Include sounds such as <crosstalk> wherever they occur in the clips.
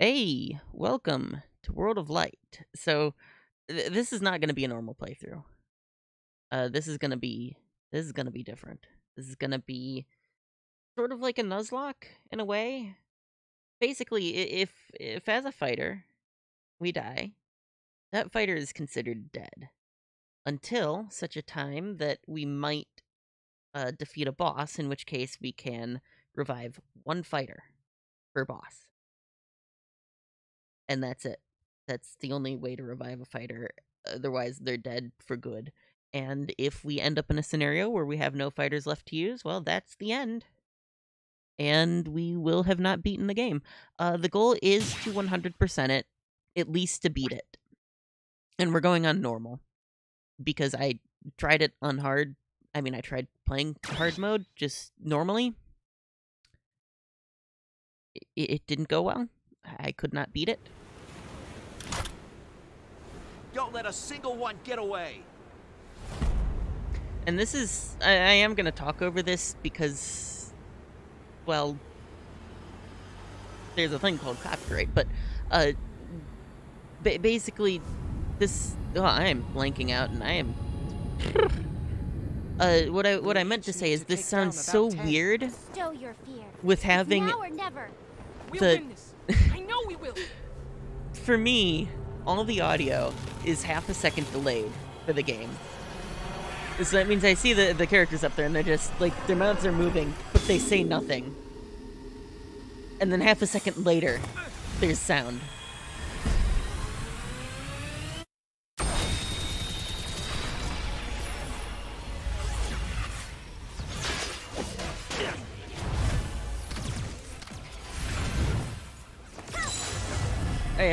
Hey, welcome to World of Light. So, th- this is not going to be a normal playthrough. Uh, this is going to be this is going to be different. This is going to be sort of like a Nuzlocke in a way. Basically, if if as a fighter we die, that fighter is considered dead until such a time that we might uh, defeat a boss, in which case we can revive one fighter per boss and that's it. That's the only way to revive a fighter. Otherwise, they're dead for good. And if we end up in a scenario where we have no fighters left to use, well, that's the end. And we will have not beaten the game. Uh, the goal is to 100% it, at least to beat it. And we're going on normal because I tried it on hard. I mean, I tried playing hard mode just normally. It, it didn't go well. I could not beat it. Don't let a single one get away. And this is, I, I am going to talk over this because, well, there's a thing called copyright, but uh, ba- basically, this, oh, I am blanking out and I am. <laughs> Uh, what I what I meant to say is this sounds so weird Stow your fear. with having now or never. We'll The- win this. <laughs> I know we will. for me, all the audio is half a second delayed for the game. So that means I see the, the characters up there and they're just like their mouths are moving, but they say nothing. And then half a second later, there's sound.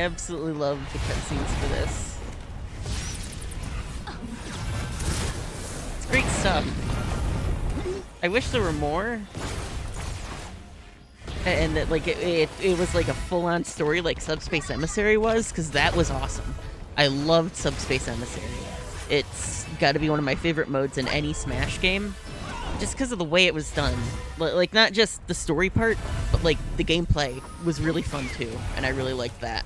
Absolutely love the cutscenes for this. It's great stuff. I wish there were more. And that like it, it, it was like a full-on story like Subspace Emissary was, because that was awesome. I loved Subspace Emissary. It's got to be one of my favorite modes in any Smash game, just because of the way it was done. Like not just the story part, but like the gameplay was really fun too, and I really liked that.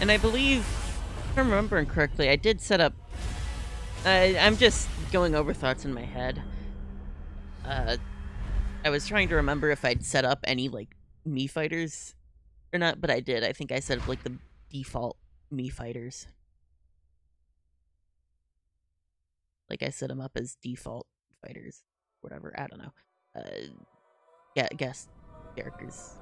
And I believe, if I'm remembering correctly, I did set up. I'm just going over thoughts in my head. Uh, I was trying to remember if I'd set up any like me fighters or not, but I did. I think I set up like the default me fighters. Like I set them up as default fighters, whatever. I don't know. Uh, yeah, guess characters.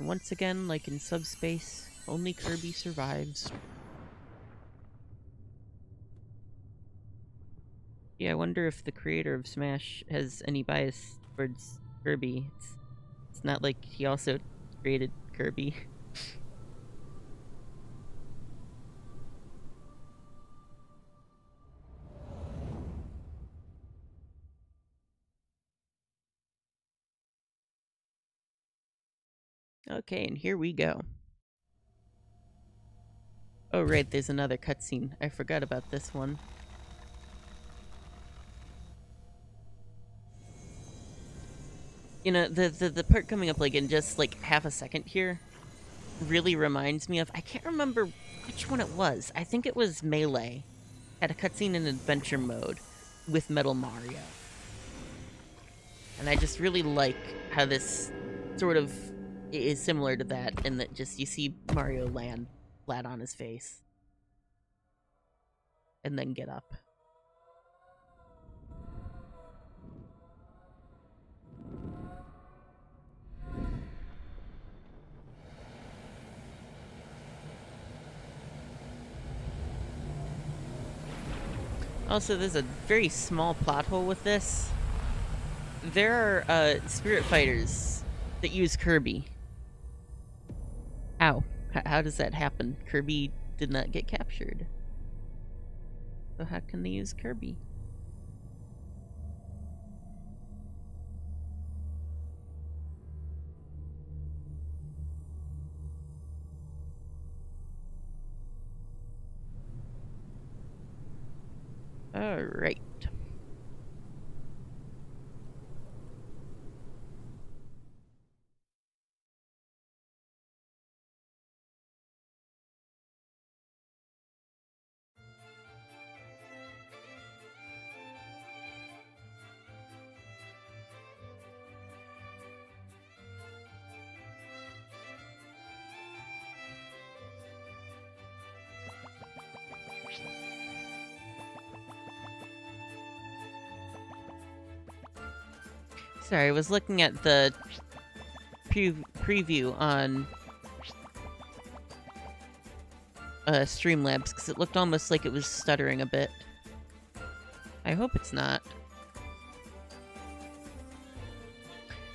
Once again, like in subspace, only Kirby survives. Yeah, I wonder if the creator of Smash has any bias towards Kirby. It's, it's not like he also created Kirby. <laughs> Okay, and here we go. Oh, right, there's another cutscene. I forgot about this one. You know, the, the, the part coming up, like, in just, like, half a second here really reminds me of... I can't remember which one it was. I think it was Melee. Had a cutscene in adventure mode with Metal Mario. And I just really like how this sort of is similar to that in that just you see Mario land flat on his face and then get up. Also, there's a very small plot hole with this. There are uh, spirit fighters that use Kirby. How? H- how does that happen? Kirby did not get captured. So how can they use Kirby? All right. Sorry, I was looking at the pre preview on uh, Streamlabs because it looked almost like it was stuttering a bit. I hope it's not.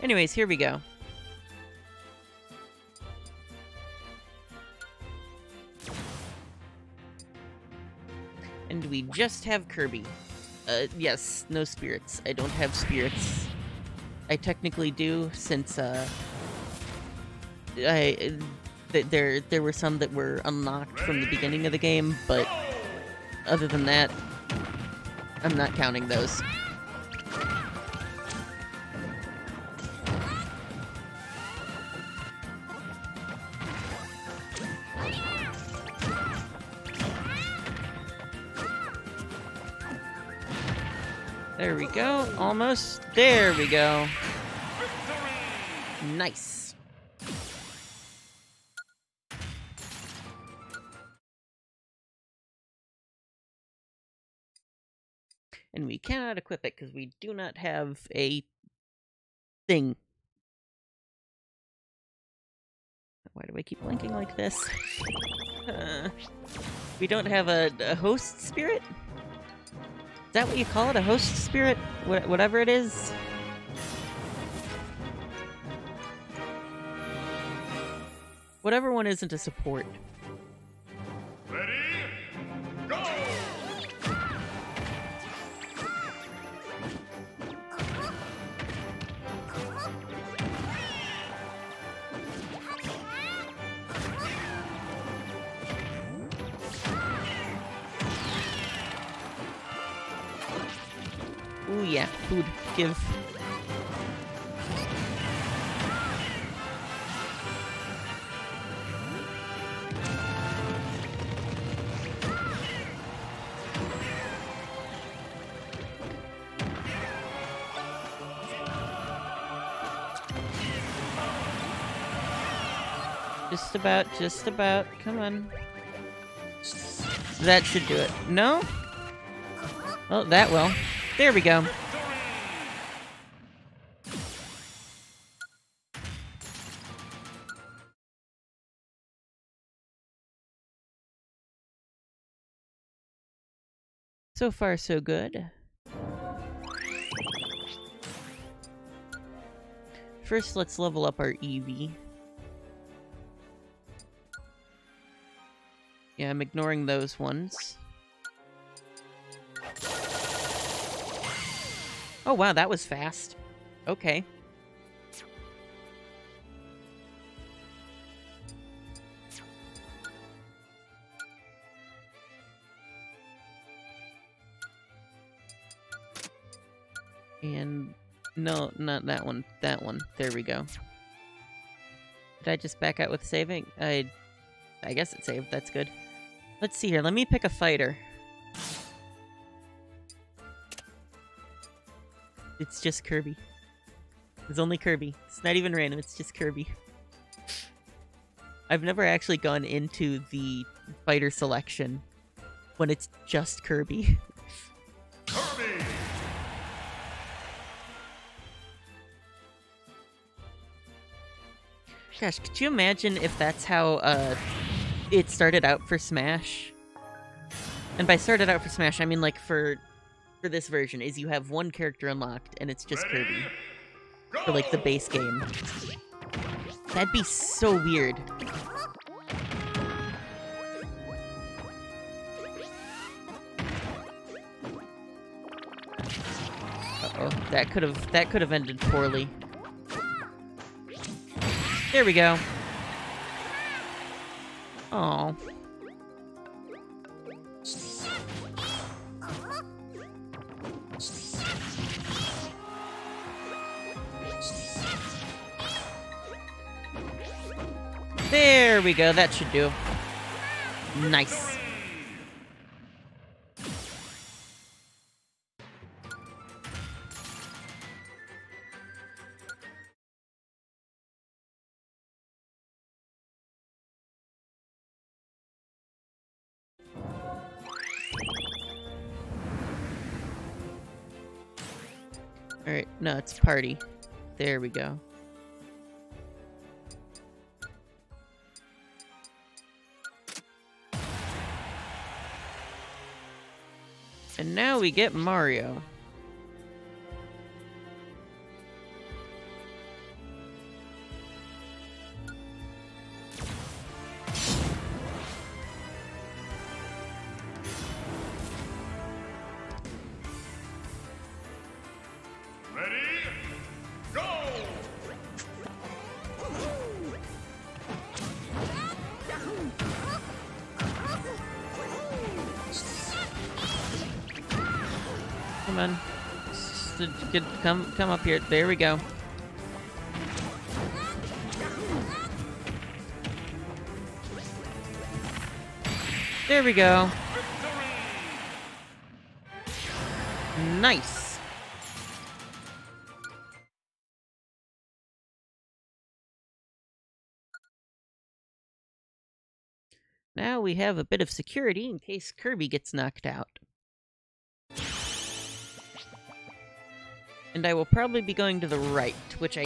Anyways, here we go. And we just have Kirby. Uh, yes, no spirits. I don't have spirits. I technically do, since, uh... I... Th there, there were some that were unlocked from the beginning of the game, but... Other than that, I'm not counting those. Almost. There we go. Nice. And we cannot equip it because we do not have a thing. Why do I keep blinking like this? Uh, <laughs> we don't have a, a host spirit? Is that what you call it? A host spirit? Wh whatever it is? Whatever one isn't a support. Food. Give. Just about, just about. Come on. That should do it. No? Oh, that will. There we go. So far, so good. First, let's level up our Eevee. Yeah, I'm ignoring those ones. Oh wow, that was fast. Okay. And no, not that one. That one. There we go. Did I just back out with saving? I I guess it saved. That's good. Let's see here. Let me pick a fighter. It's just Kirby. It's only Kirby. It's not even random, it's just Kirby. I've never actually gone into the fighter selection when it's just Kirby. <laughs> Gosh, could you imagine if that's how uh, it started out for Smash? And by started out for Smash, I mean like for for this version is you have one character unlocked and it's just Ready? Kirby for like the base game. That'd be so weird. Uh oh, that could have that could have ended poorly. There we go. Oh. There we go. That should do. Nice. Party. There we go. And now we get Mario. Come, come up here. There we go. There we go. Nice. Now we have a bit of security in case Kirby gets knocked out. And I will probably be going to the right, which I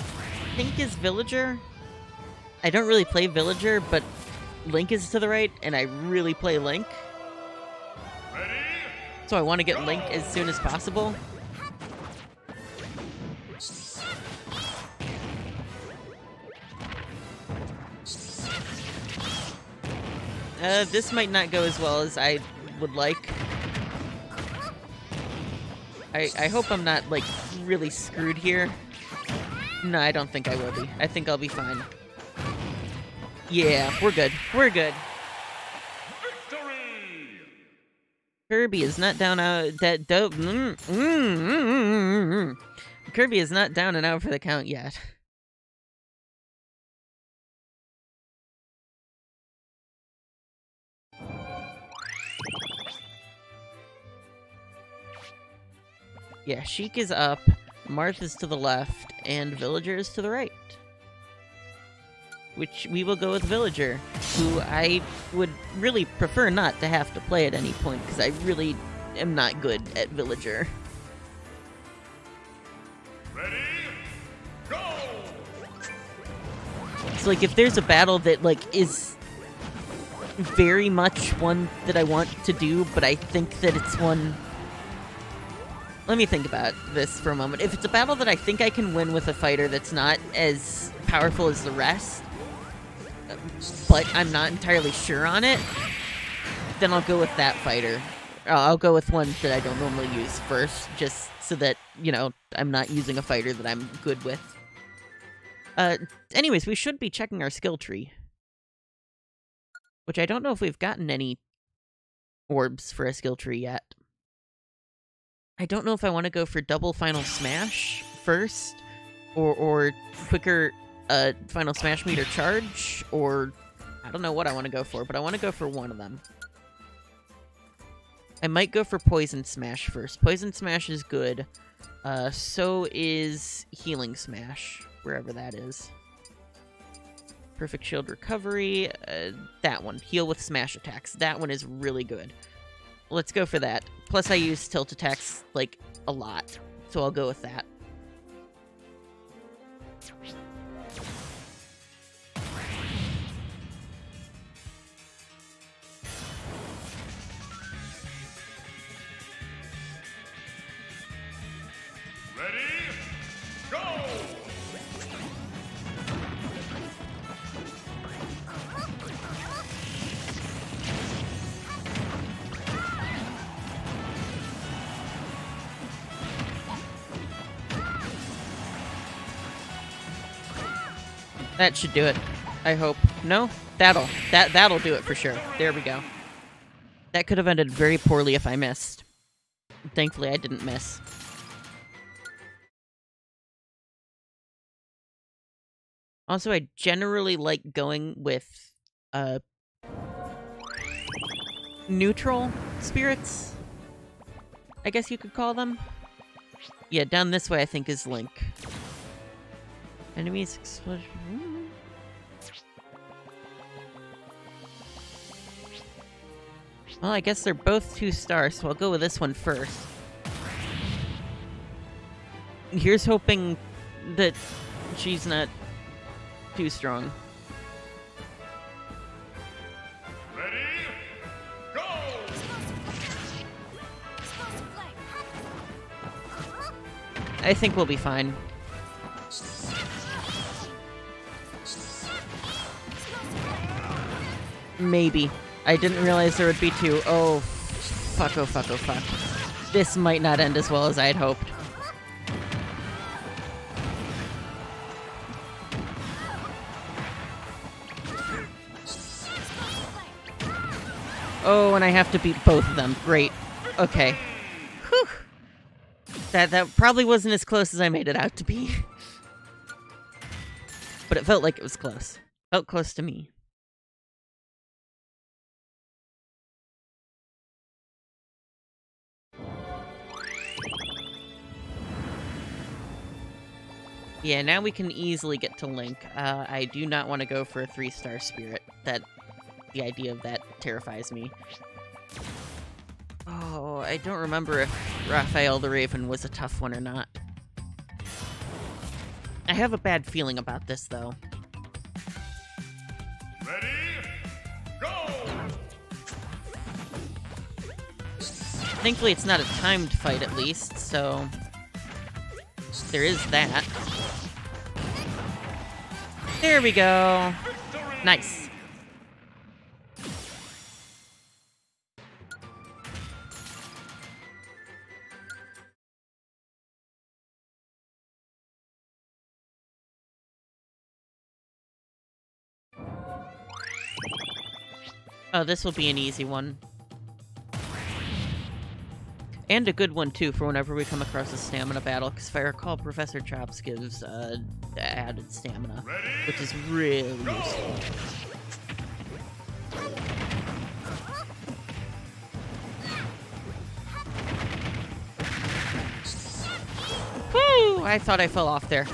think is Villager. I don't really play Villager, but Link is to the right, and I really play Link. Ready? So I want to get Link as soon as possible. Uh, this might not go as well as I would like. I, I hope I'm not, like, really screwed here. No, I don't think I will be. I think I'll be fine. Yeah, we're good. We're good. Victory! Kirby is not down out that dope. Mm, mm, mm, mm, mm, mm. Kirby is not down and out for the count yet. Yeah, Sheik is up, Marth's to the left, and Villager is to the right. Which we will go with Villager, who I would really prefer not to have to play at any point, because I really am not good at Villager. Ready? Go! So like if there's a battle that like is very much one that I want to do, but I think that it's one Let me think about this for a moment. If it's a battle that I think I can win with a fighter that's not as powerful as the rest, but I'm not entirely sure on it, then I'll go with that fighter. Uh, I'll go with one that I don't normally use first, just so that, you know, I'm not using a fighter that I'm good with. Uh, anyways, we should be checking our skill tree. Which I don't know if we've gotten any orbs for a skill tree yet. I don't know if I want to go for double final smash first, or or quicker uh final smash meter charge, or I don't know what I want to go for, but I want to go for one of them. I might go for poison smash first. Poison smash is good. Uh, so is healing smash, wherever that is. Perfect shield recovery. Uh, that one. Heal with smash attacks. That one is really good. Let's go for that. Plus, I use tilt attacks, like, a lot. So I'll go with that. That should do it. I hope. No? That'll. That that'll do it for sure. There we go. That could have ended very poorly if I missed. Thankfully I didn't miss. Also, I generally like going with uh neutral spirits. I guess you could call them. Yeah, down this way I think is Link. Enemies explosion. Well, I guess they're both two stars, so I'll go with this one first. Here's hoping that she's not too strong. Ready? Go! I think we'll be fine. Maybe. I didn't realize there would be two. Oh, fuck, oh, fuck, oh, fuck. This might not end as well as I had hoped. Oh, and I have to beat both of them. Great. Okay. Whew. That that probably wasn't as close as I made it out to be. <laughs> but it felt like it was close. Felt close to me. Yeah, now we can easily get to Link. Uh, I do not want to go for a three-star spirit. That the idea of that terrifies me. Oh, I don't remember if Raphael the Raven was a tough one or not. I have a bad feeling about this, though. Ready? Go! Thankfully, it's not a timed fight, at least, so... There is that. There we go. Nice. Oh, this will be an easy one. And a good one, too, for whenever we come across a stamina battle, because if I recall, Professor Chops gives uh, added stamina, Ready? which is really useful. Woo! I thought I fell off there.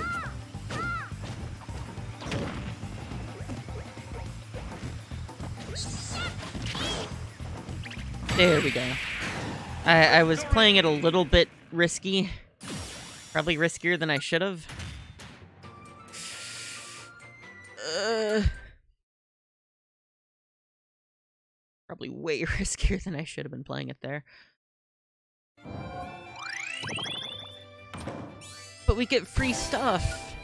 There we go. I, I was playing it a little bit risky. Probably riskier than I should have. Uh, probably way <laughs> riskier than I should have been playing it there. But we get free stuff!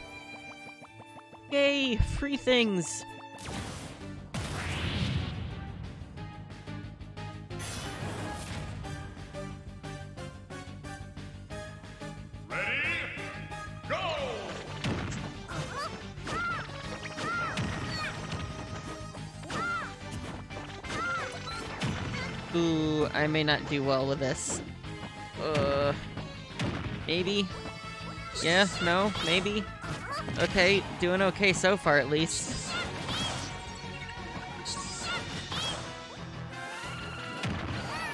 Yay! Free things! Ooh, I may not do well with this. Uh, maybe? Yeah, no, maybe? Okay, doing okay so far at least.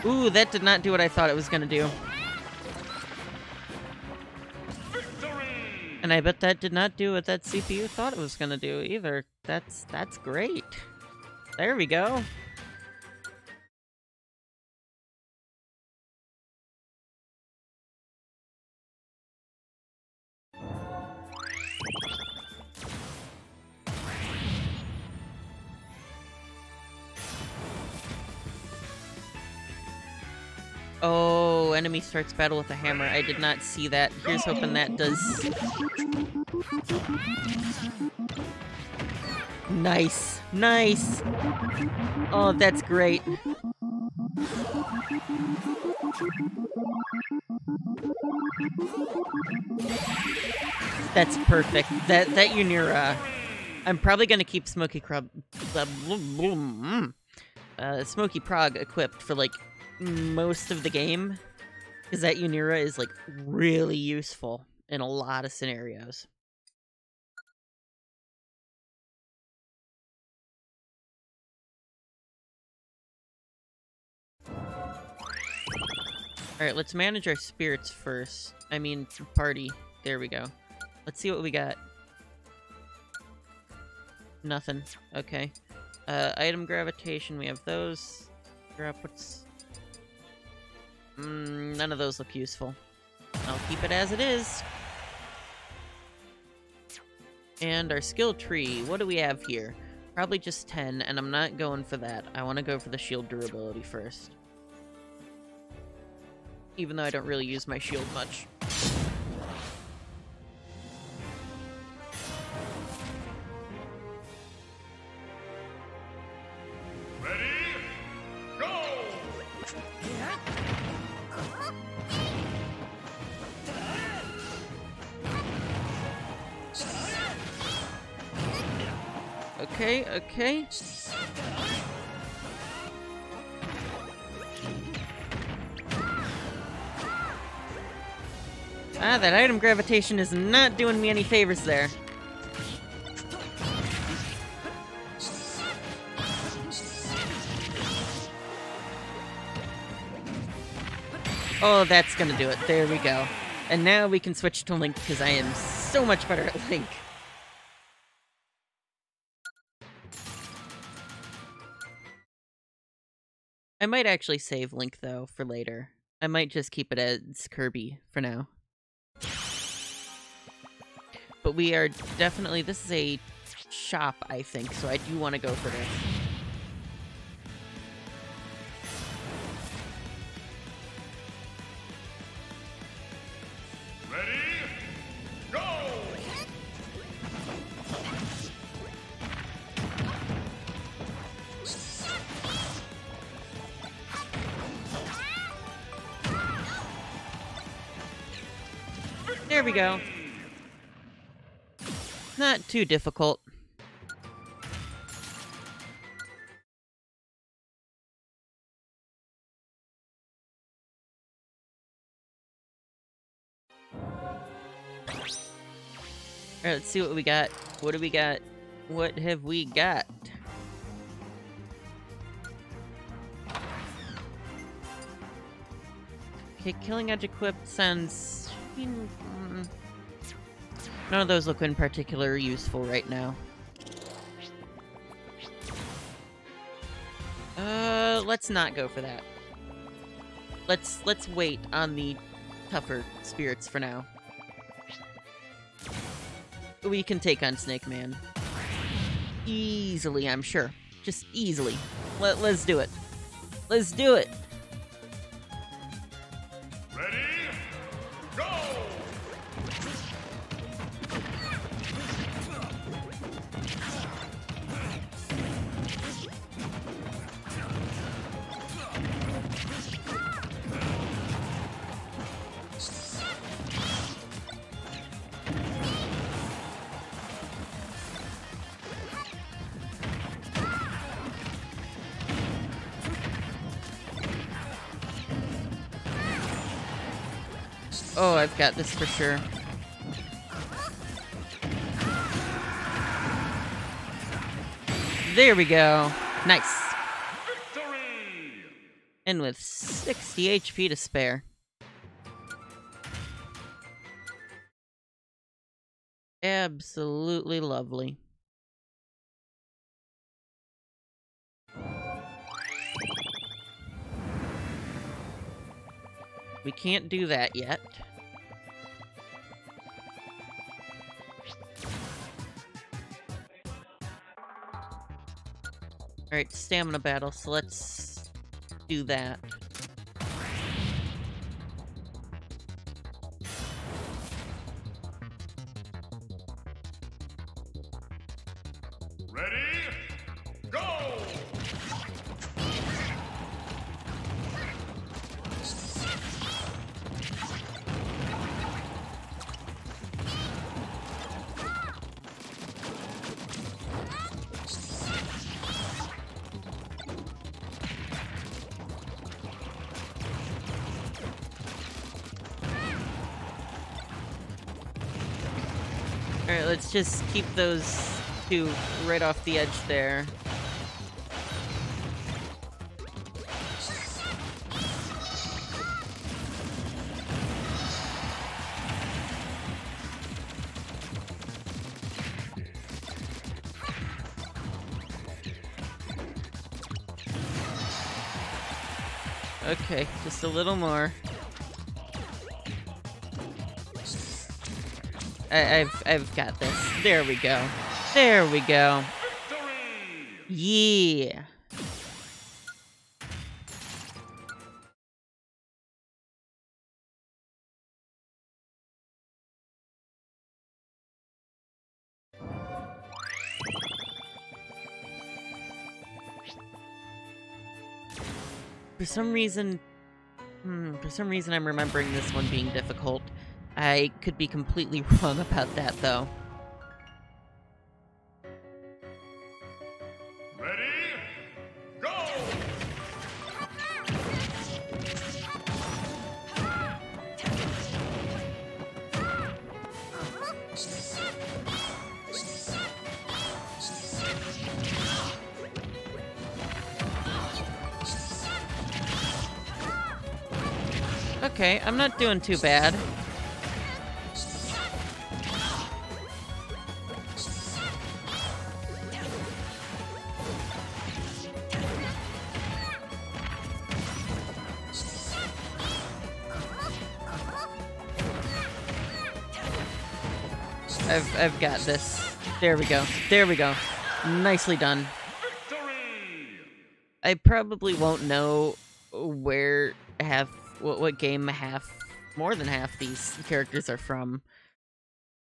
Ooh, that did not do what I thought it was gonna do. And I bet that did not do what that CPU thought it was gonna do either. That's that's great. There we go. Oh, enemy starts battle with a hammer. I did not see that. Here's hoping that does. Nice. Nice. Oh, that's great. That's perfect. That that Unira. I'm probably gonna keep Smoky Crab, uh, uh, Smoky Prog equipped for like most of the game, is that Unira is like really useful in a lot of scenarios. Alright, let's manage our spirits first. I mean, party. There we go. Let's see what we got. Nothing. Okay. Uh, item gravitation, we have those. Your outputs. Mm, none of those look useful. I'll keep it as it is. And our skill tree, what do we have here? Probably just 10, and I'm not going for that. I want to go for the shield durability first even though I don't really use my shield much. That item gravitation is not doing me any favors there. Oh, that's gonna do it. There we go. And now we can switch to Link because I am so much better at Link. I might actually save Link though for later. I might just keep it as Kirby for now. But we are definitely, this is a shop, I think, so I do want to go for this. Too difficult. Alright, let's see what we got. What do we got? What have we got? Okay, killing edge equipped sounds... None of those look in particular useful right now. Uh, let's not go for that. Let's let's wait on the tougher spirits for now. We can take on Snake Man. Easily, I'm sure. Just easily. Let, let's do it. Let's do it. Oh, I've got this for sure. There we go. Nice. Victory! And with 60 HP to spare. Absolutely lovely. We can't do that yet. Alright, stamina battle, so let's do that. Just keep those two right off the edge there. Okay, just a little more. I, I've I've got this. There we go. There we go. Victory! Yeah. For some reason, hmm, for some reason I'm remembering this one being difficult. I could be completely <laughs> wrong about that though. Okay, I'm not doing too bad. I've got this. There we go. There we go. Nicely done. Victory! I probably won't know where half what what game half more than half these characters are from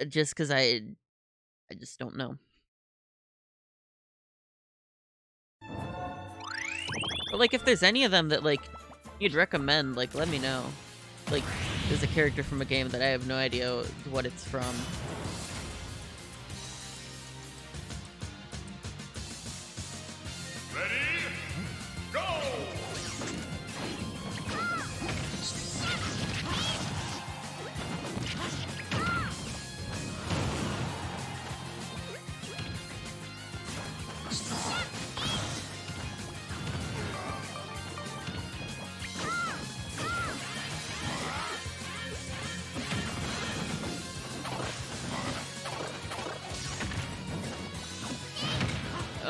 just cuz I I just don't know. But like if there's any of them that like you'd recommend, like let me know. Like there's a character from a game that I have no idea what it's from.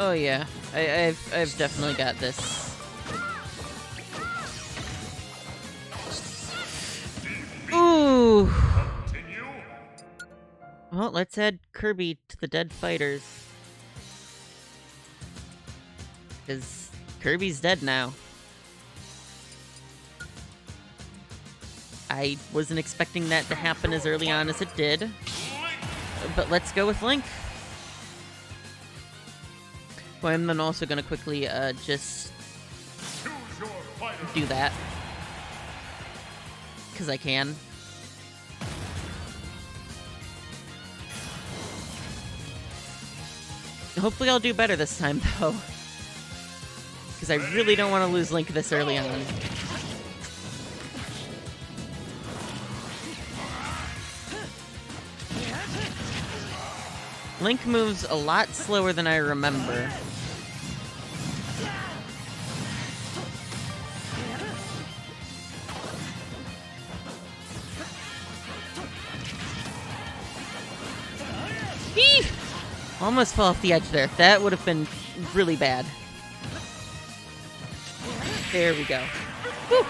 Oh yeah. I, I've I've definitely got this. Ooh. Well, let's add Kirby to the dead fighters. Because Kirby's dead now. I wasn't expecting that to happen as early on as it did. But let's go with Link. Well, I'm then also going to quickly uh, just do that. Because I can. Hopefully I'll do better this time, <laughs> though. Because I really don't want to lose Link this early on. Link moves a lot slower than I remember. Almost fell off the edge there. That would have been really bad. There we go. <sighs>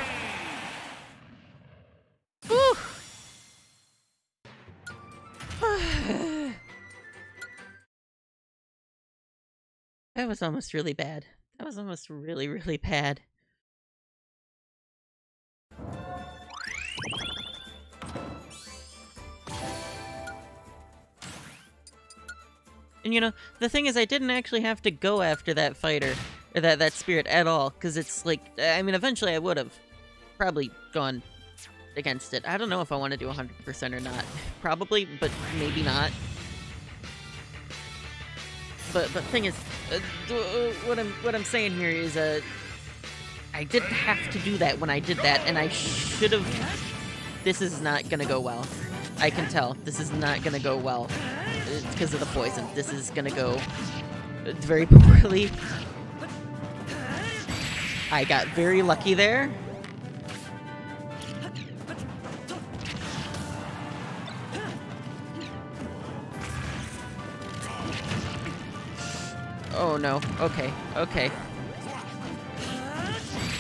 That was almost really bad. That was almost really, really bad. And you know, the thing is, I didn't actually have to go after that fighter, or that, that spirit at all, because it's like, I mean, eventually I would have probably gone against it. I don't know if I want to do 100% or not. <laughs> Probably, but maybe not. But but thing is, uh, uh, what I'm what I'm saying here is, uh, I didn't have to do that when I did that, and I should have. This is not gonna go well. I can tell this is not gonna go well. It's because of the poison. This is gonna go very <laughs> poorly. I got very lucky there. Oh no. Okay. Okay.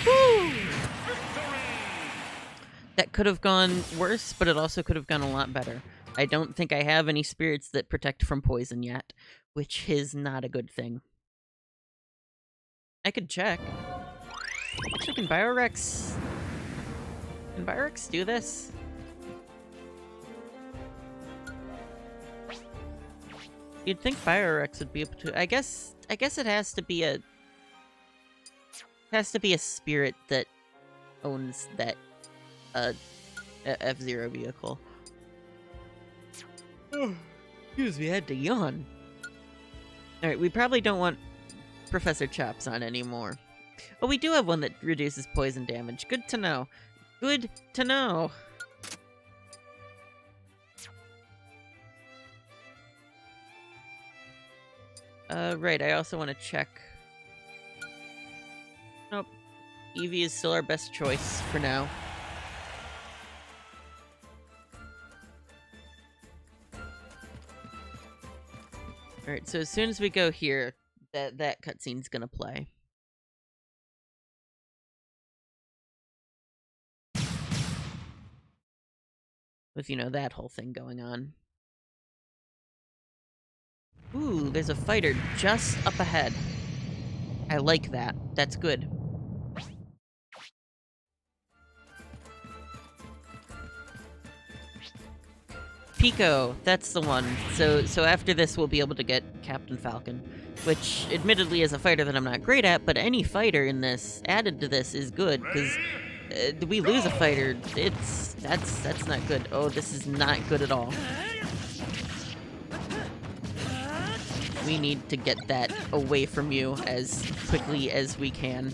Woo! That could have gone worse, but it also could have gone a lot better. I don't think I have any spirits that protect from poison yet, which is not a good thing. I could check. Actually, can Biorex... Can Biorex do this? You'd think Biorex would be able to... I guess... I guess it has to be a... Has to be a spirit that owns that uh, F-Zero vehicle. Excuse me, I had to yawn. Alright, we probably don't want Professor Chops on anymore. But we do have one that reduces poison damage. Good to know. Good to know. Uh, right, I also want to check. Nope. Eevee is still our best choice for now. Alright, so as soon as we go here, that, that cutscene's gonna play. With, you know, that whole thing going on. Ooh, there's a fighter just up ahead. I like that. That's good. Pico, that's the one. So so after this we'll be able to get Captain Falcon, which admittedly is a fighter that I'm not great at, but any fighter in this added to this is good because uh, we lose a fighter, it's that's that's not good. Oh, this is not good at all. We need to get that away from you as quickly as we can.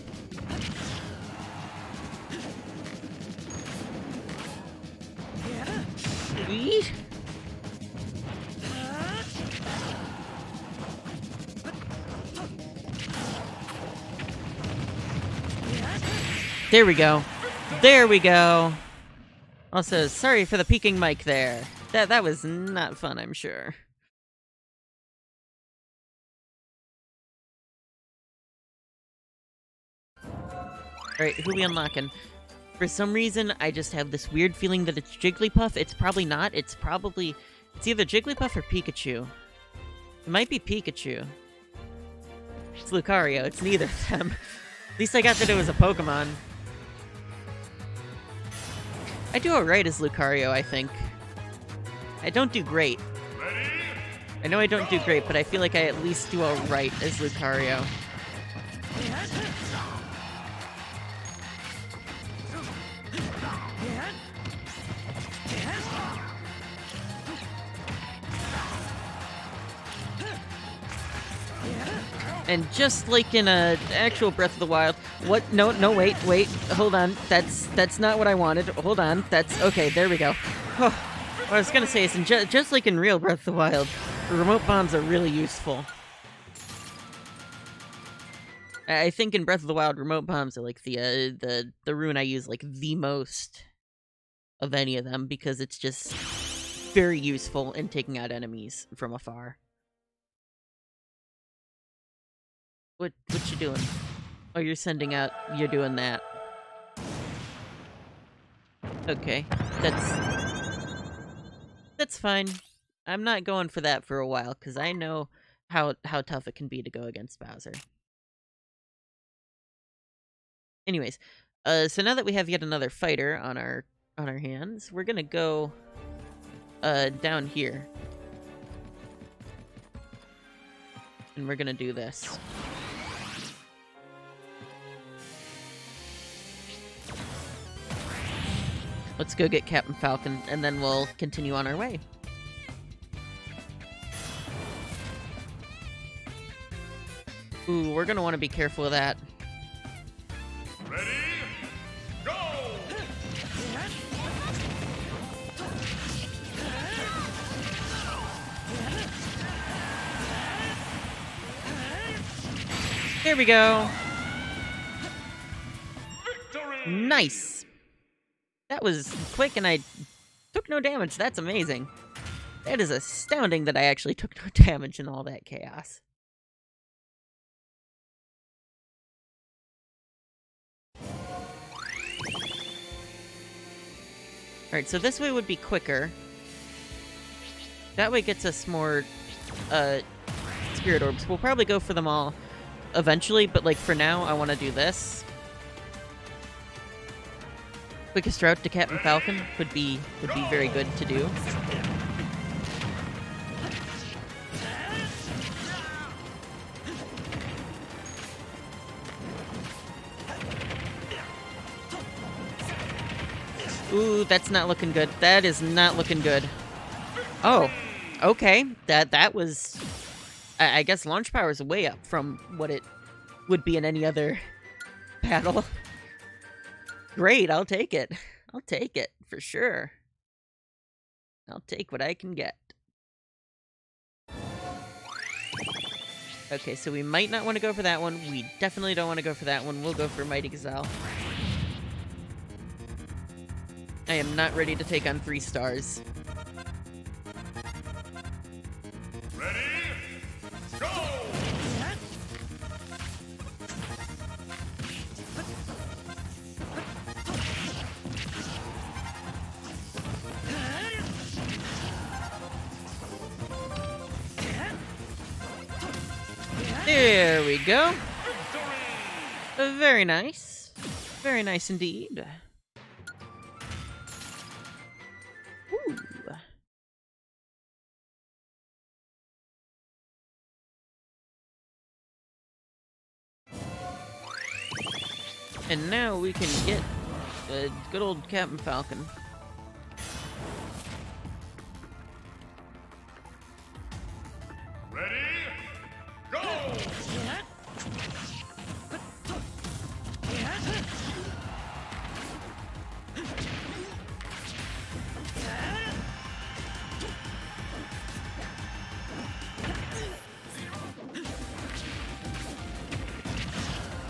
There we go. There we go. Also, sorry for the peeking mic there. That that was not fun, I'm sure. Alright, who we unlocking? For some reason, I just have this weird feeling that it's Jigglypuff. It's probably not. It's probably... It's either Jigglypuff or Pikachu. It might be Pikachu. It's Lucario. It's neither of them. <laughs> At least I got that it was a Pokemon. I do alright as Lucario, I think. I don't do great. I know I don't do great, but I feel like I at least do alright as Lucario. And just like in a actual Breath of the Wild, what? No, no, wait, wait, hold on. That's that's not what I wanted. Hold on. That's okay. There we go. Oh, <sighs> what I was gonna say is, in ju- just like in real Breath of the Wild, remote bombs are really useful. I I think in Breath of the Wild, remote bombs are like the uh, the the rune I use like the most of any of them because it's just very useful in taking out enemies from afar. What what you doing? Oh, you're sending out. You're doing that. Okay, that's that's fine. I'm not going for that for a while because I know how how tough it can be to go against Bowser. Anyways, uh, so now that we have yet another fighter on our on our hands, we're gonna go uh down here, and we're gonna do this. Let's go get Captain Falcon, and then we'll continue on our way. Ooh, we're gonna want to be careful of that. Ready? Go! <laughs> There we go. Victory! Nice. That was quick and I took no damage. That's amazing. That is astounding that I actually took no <laughs> damage in all that chaos. Alright, so this way would be quicker. That way gets us more uh, spirit orbs. We'll probably go for them all eventually, but like for now, I want to do this. Quickest route to Captain Falcon would be would be very good to do. Ooh, that's not looking good. That is not looking good. Oh, okay. That that was. I, I guess launch power is way up from what it would be in any other <laughs> battle. Great, I'll take it. I'll take it for sure. I'll take what I can get. Okay, so we might not want to go for that one. We definitely don't want to go for that one. We'll go for Mighty Gazelle. I am not ready to take on three stars. We go. Very nice. Very nice indeed. Ooh. And now we can get a good old Captain Falcon. Ready?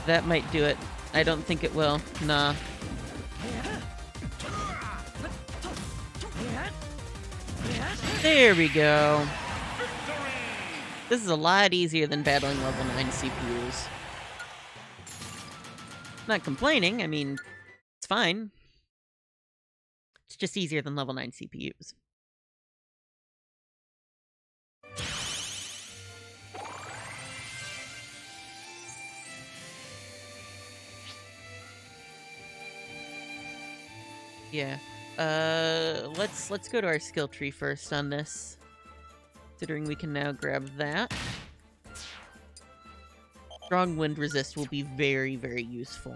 That might do it. I don't think it will. Nah. There we go. This is a lot easier than battling level 9 CPUs. Not complaining, I mean, it's fine. It's just easier than level 9 CPUs. Yeah. Uh, let's let's go to our skill tree first on this. Considering we can now grab that. Strong wind resist will be very, very useful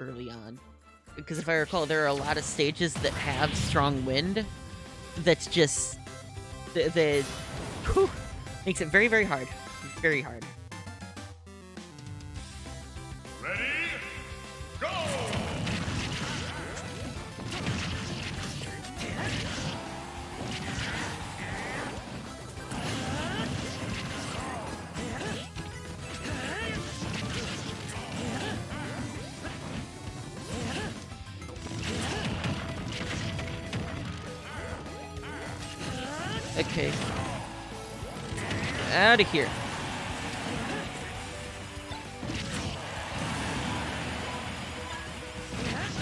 early on. Because if I recall, there are a lot of stages that have strong wind that's just... The, whew, makes it very, very hard. Very hard. Out of here.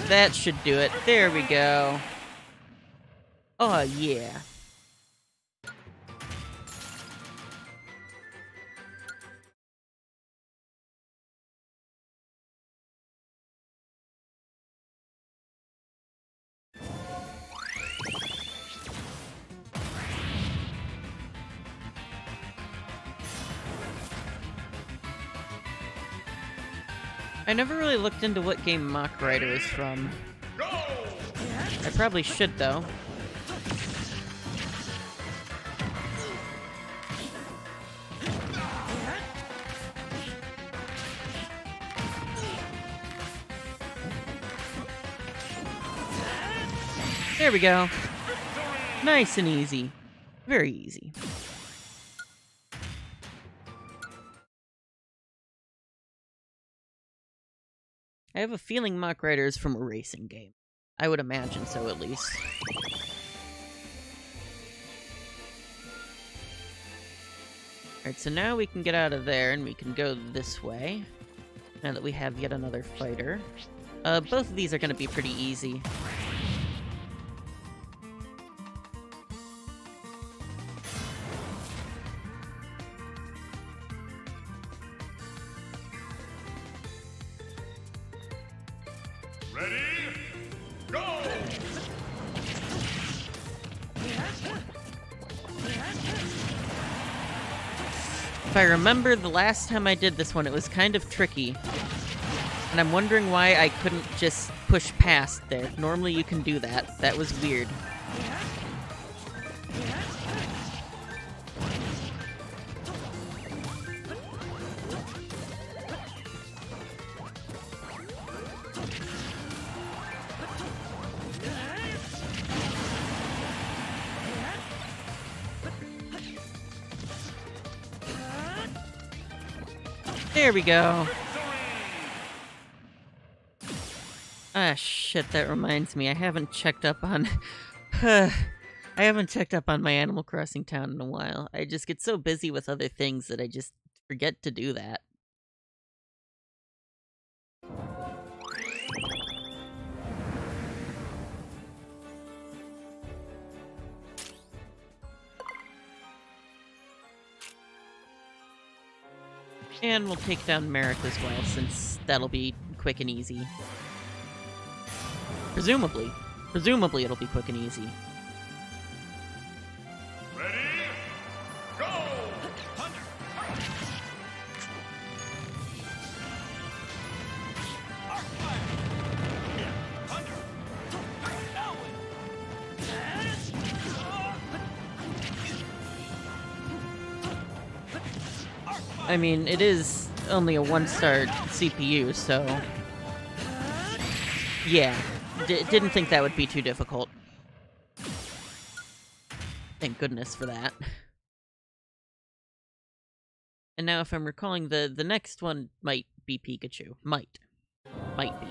That should do it. There we go. Oh, yeah. Looked into what game Mach Rider is from. I probably should, though. There we go. Nice and easy. Very easy. I have a feeling Mach Rider is from a racing game. I would imagine so, at least. Alright, so now we can get out of there and we can go this way. Now that we have yet another fighter. Uh, both of these are going to be pretty easy. Remember the last time I did this one, it was kind of tricky. And I'm wondering why I couldn't just push past there. Normally you can do that. That was weird. There we go. Ah, shit, that reminds me. I haven't checked up on... <sighs> I haven't checked up on my Animal Crossing town in a while. I just get so busy with other things that I just forget to do that. And we'll take down Merrick as well, since that'll be quick and easy. Presumably. Presumably it'll be quick and easy. I mean, it is only a one-star CPU, so... Yeah, D didn't think that would be too difficult. Thank goodness for that. And now if I'm recalling, the, the next one might be Pikachu. Might. Might be.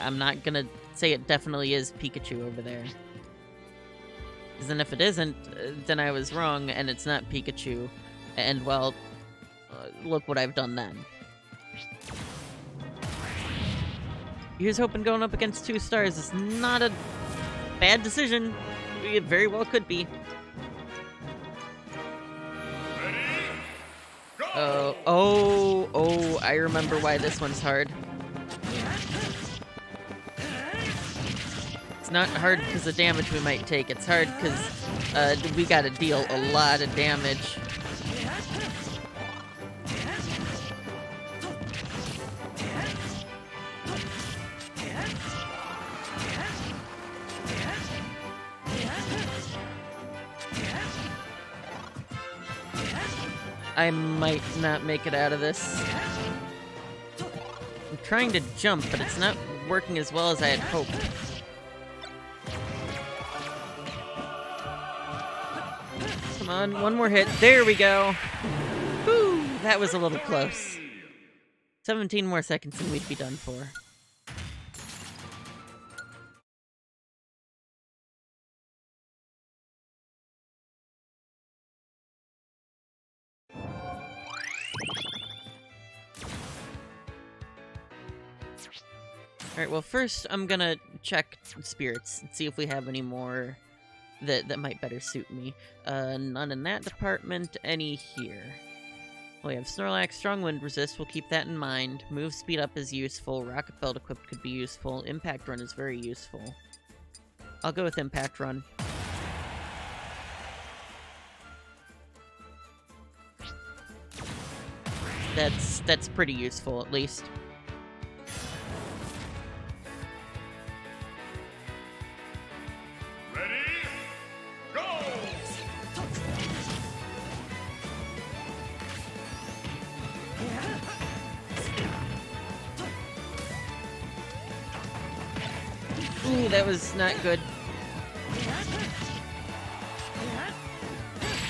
I'm not gonna say it definitely is Pikachu over there. Because then if it isn't, uh, then I was wrong and it's not Pikachu. And well, uh, look what I've done then. Here's hoping going up against two stars is not a bad decision. It very well could be. Oh, oh, oh, I remember why this one's hard. It's not hard because of damage we might take. It's hard because uh, we gotta deal a lot of damage. I might not make it out of this. I'm trying to jump, but it's not working as well as I had hoped. Come on, one more hit. There we go. Whew, that was a little close. 17 more seconds and we'd be done for. Alright, well first I'm gonna check spirits and see if we have any more that, that might better suit me. Uh, none in that department, any here. We have Snorlax, Strong Wind Resist, we'll keep that in mind. Move Speed Up is useful, Rocket Belt equipped could be useful, Impact Run is very useful. I'll go with Impact Run. That's that's pretty useful at least. Was not good.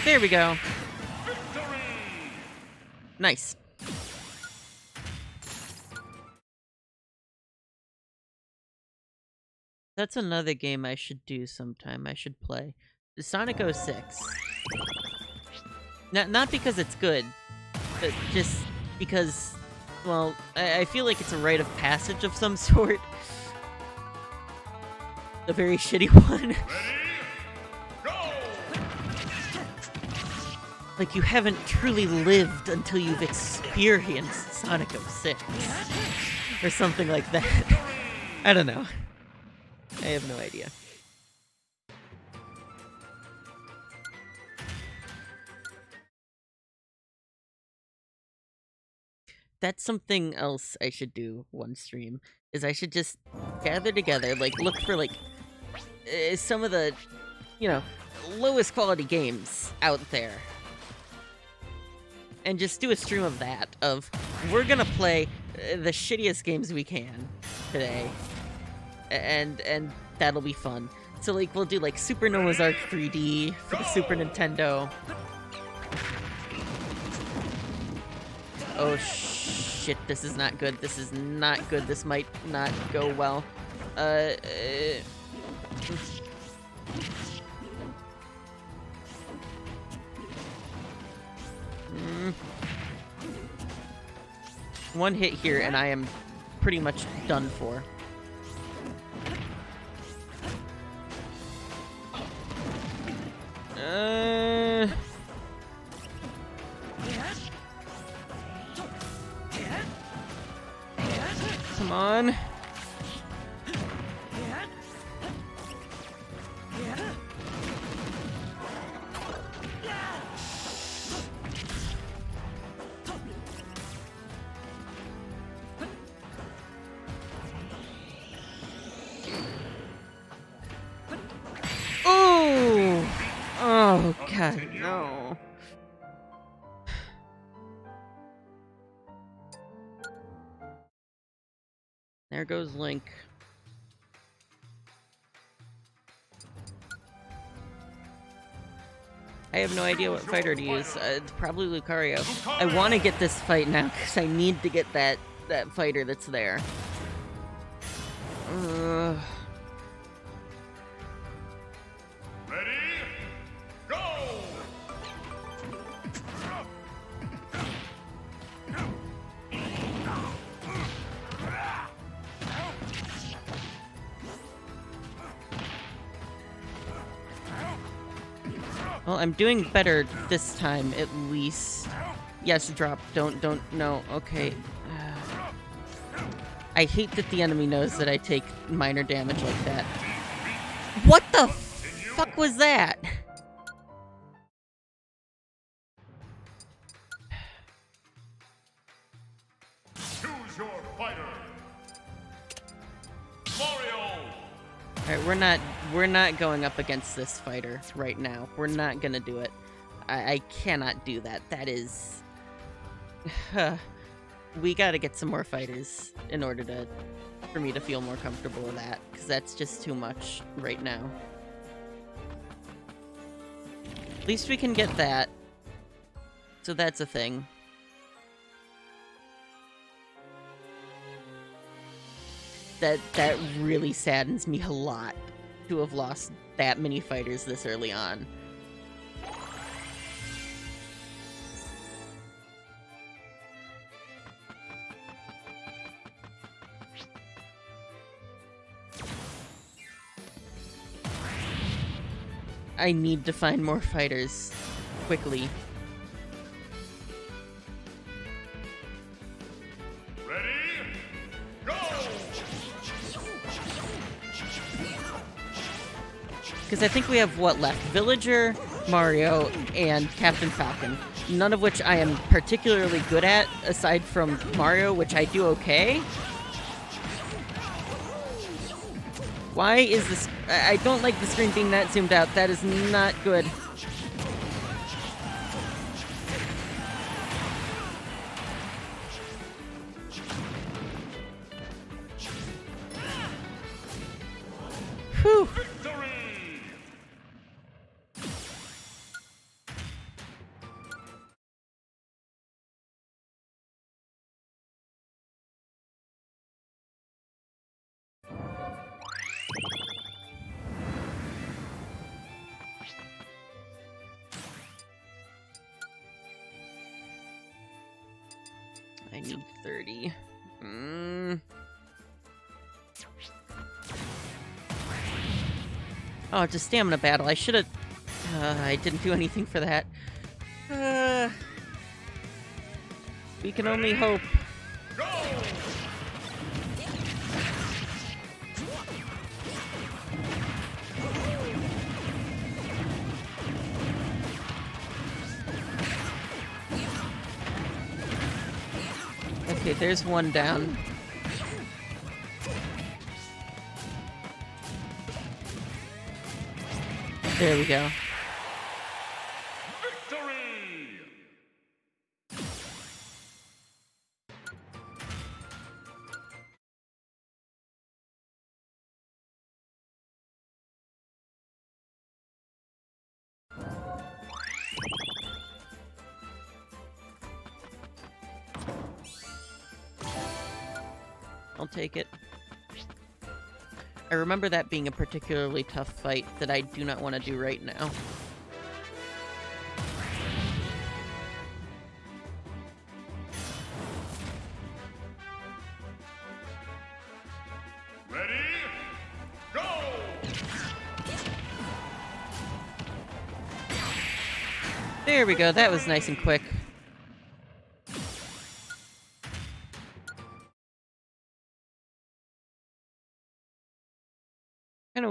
There we go. Nice. That's another game I should do sometime. I should play. Sonic 06. Not not because it's good, but just because, well, I, I feel like it's a rite of passage of some <laughs> sort. A very shitty <laughs> one. Like you haven't truly lived until you've experienced Sonic 06. Or something like that. <laughs> I don't know. I have no idea. That's something else I should do one stream. Is I should just gather together, like look for like uh, some of the, you know, lowest quality games out there. And just do a stream of that. Of we're gonna play uh, the shittiest games we can today, and and that'll be fun. So like we'll do like Super Noah's Ark 3D for the Super Nintendo. Oh shit! This is not good. This is not good. This might not go well. Uh. uh Mm. One hit here and I am pretty much done for. Uh... Come on. God, no. There goes Link. I have no idea what fighter to use. Uh, it's probably Lucario. I want to get this fight now because I need to get that that fighter that's there. I'm doing better this time, at least. Yes, drop. Don't, don't, no. Okay. Uh, I hate that the enemy knows that I take minor damage like that. What the fuck was that? We're not going up against this fighter right now. We're not gonna do it. I, I cannot do that. That is <sighs> we gotta get some more fighters in order to for me to feel more comfortable with that, because that's just too much right now. At least we can get that. So that's a thing. That that really saddens me a lot to have lost that many fighters this early on. I need to find more fighters quickly. Because I think we have what left? Villager, Mario, and Captain Falcon. None of which I am particularly good at, aside from Mario, which I do okay. Why is this? I don't like the screen being that zoomed out. That is not good. I need 30. Mm. Oh, it's a stamina battle. I should have... Uh, I didn't do anything for that. Uh, we can only hope. There's one down. There we go. Remember that being a particularly tough fight that I do not want to do right now. Ready? Go! There we go, that was nice and quick.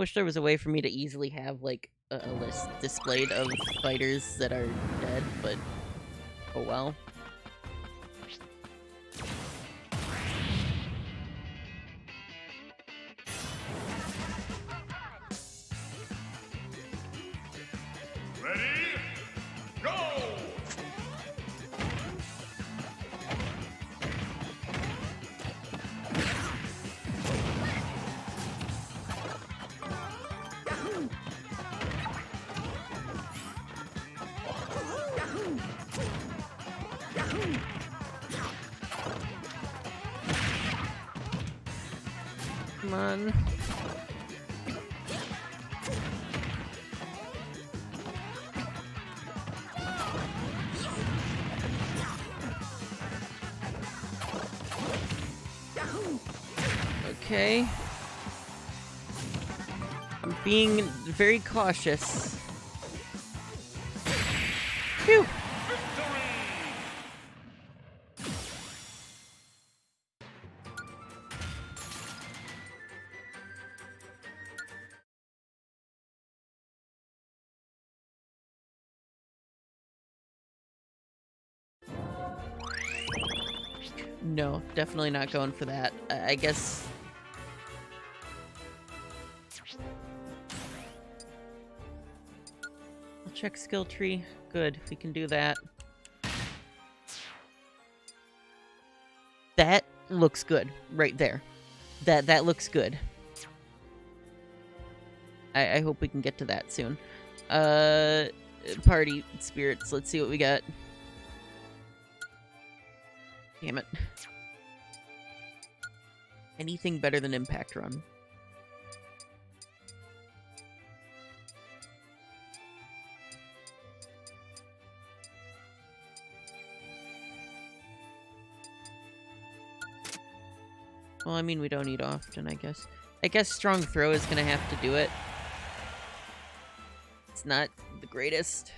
Wish there was a way for me to easily have, like, a, a list displayed of fighters that are dead, but oh well. Being very cautious. Phew! No, definitely not going for that. I, I guess. Check skill tree. Good, we can do that. That looks good right there. That that looks good. I, I hope we can get to that soon. Uh, party spirits. Let's see what we got. Damn it. Anything better than Impact Run. Well, I mean, we don't eat often, I guess. I guess Strong Throw is gonna have to do it. It's not the greatest.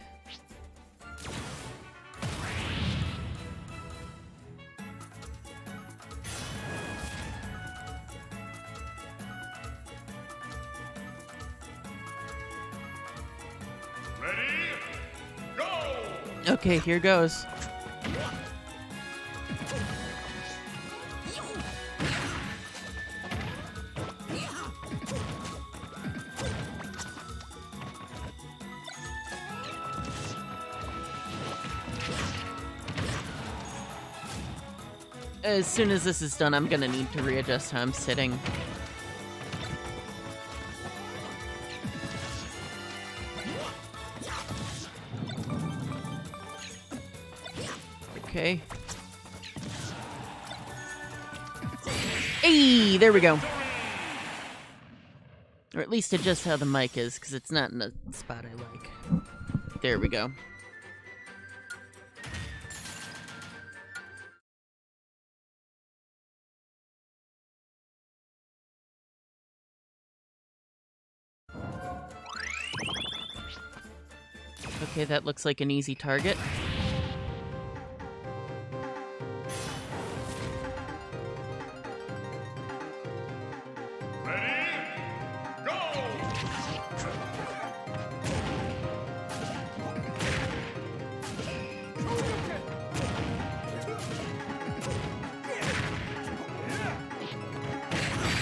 Ready? Go! Okay, here goes. As soon as this is done, I'm gonna need to readjust how I'm sitting. Okay. Hey, there we go. Or at least adjust how the mic is, because it's not in a spot I like. There we go. Okay, that looks like an easy target.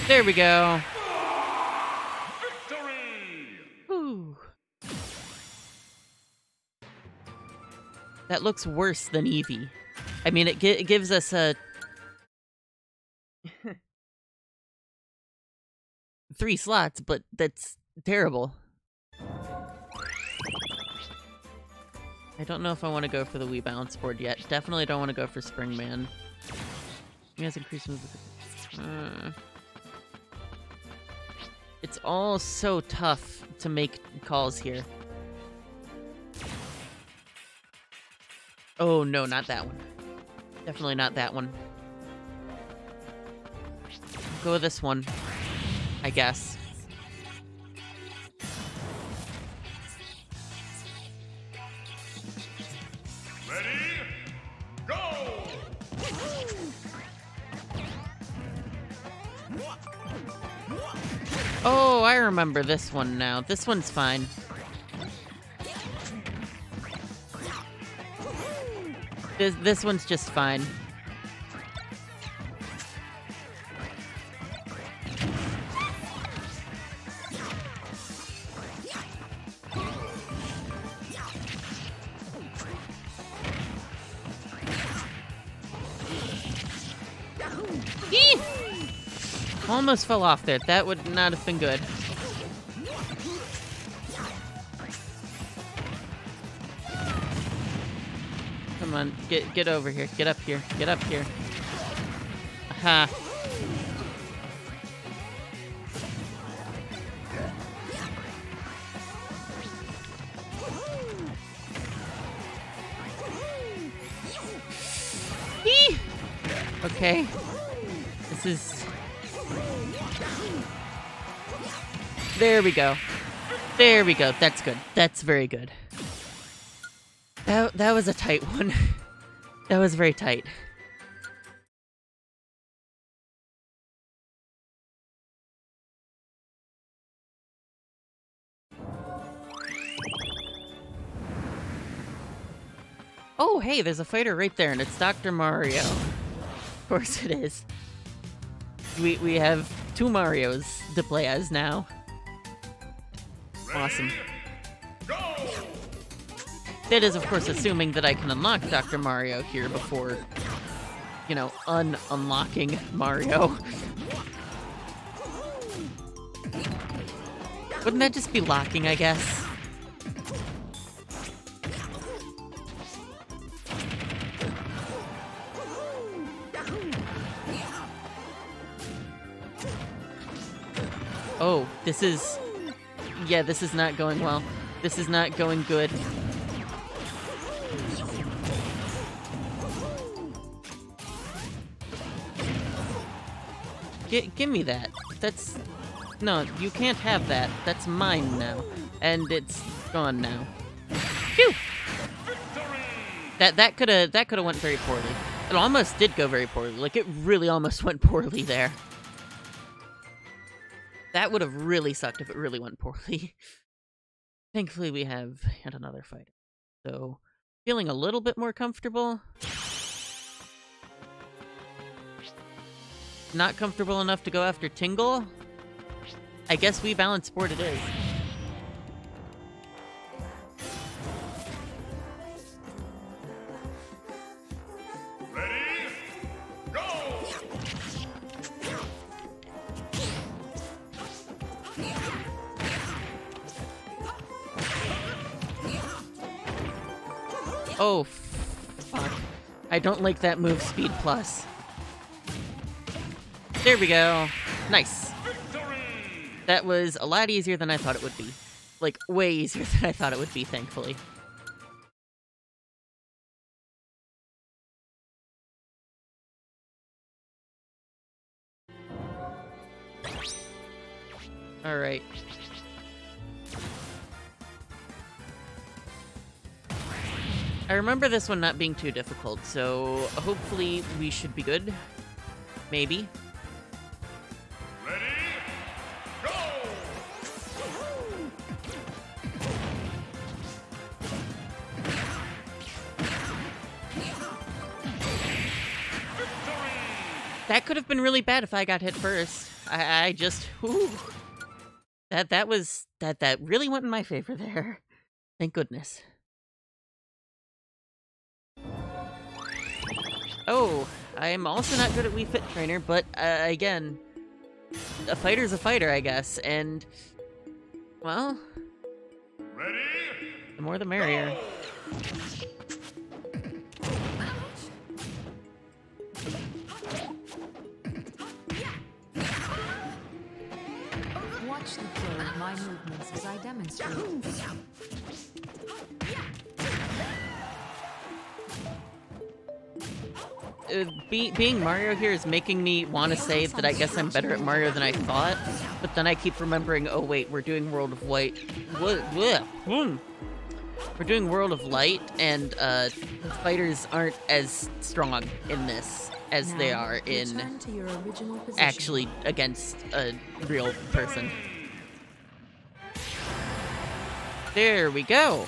There we go. That looks worse than Eevee. I mean, it, gi- it gives us a <laughs> three slots, but that's terrible. I don't know if I want to go for the Wii Balance board yet. Definitely don't want to go for Springman. He has increased move. Uh, it's all so tough to make calls here. Oh no, not that one. Definitely not that one. Go with this one, I guess. Ready? Go! Oh, I remember this one now. This one's fine. This this one's just fine. Almost fell off there. That would not have been good. Get get over here. Get up here. Get up here. Aha. Okay. This is There we go. There we go. That's good. That's very good. That that was a tight <laughs> one. That was very tight. Oh, hey, there's a fighter right there, and it's Dr. Mario. Of course it is. We we have two Marios to play as now. Awesome. That is, of course, assuming that I can unlock Dr. Mario here before, you know, un-unlocking Mario. Wouldn't that just be locking, I guess? Oh, this is... Yeah, this is not going well. This is not going good. Give me that. That's... No, you can't have that. That's mine now. And it's gone now. Phew! That that could have that could have went very poorly. It almost did go very poorly. Like it really almost <laughs> went poorly there. That would have really sucked if it really went poorly. <laughs> Thankfully, we have yet another fighter. So, feeling a little bit more comfortable. Not comfortable enough to go after Tingle? I guess Wii Balance board it is. Oh, fuck. I don't like that move speed plus. There we go. Nice. Victory! That was a lot easier than I thought it would be. Like, way easier <laughs> than I thought it would be, thankfully. Alright. I remember this one not being too difficult, so hopefully we should be good. Maybe. Ready? Go! That could have been really bad if I got hit first. I, I just, whew. That that was that that really went in my favor there. Thank goodness. Oh, I am also not good at Wii Fit Trainer, but uh, again, a fighter's a fighter, I guess, and well, Ready? the more the merrier. Watch the flow of my movements as I demonstrate. Uh, be, being Mario here is making me want to say that I guess I'm better at Mario than I thought, but then I keep remembering, oh wait, we're doing World of White. Hmm. We're doing World of Light, and uh, the fighters aren't as strong in this as they are in to your original actually against a real person. There we go.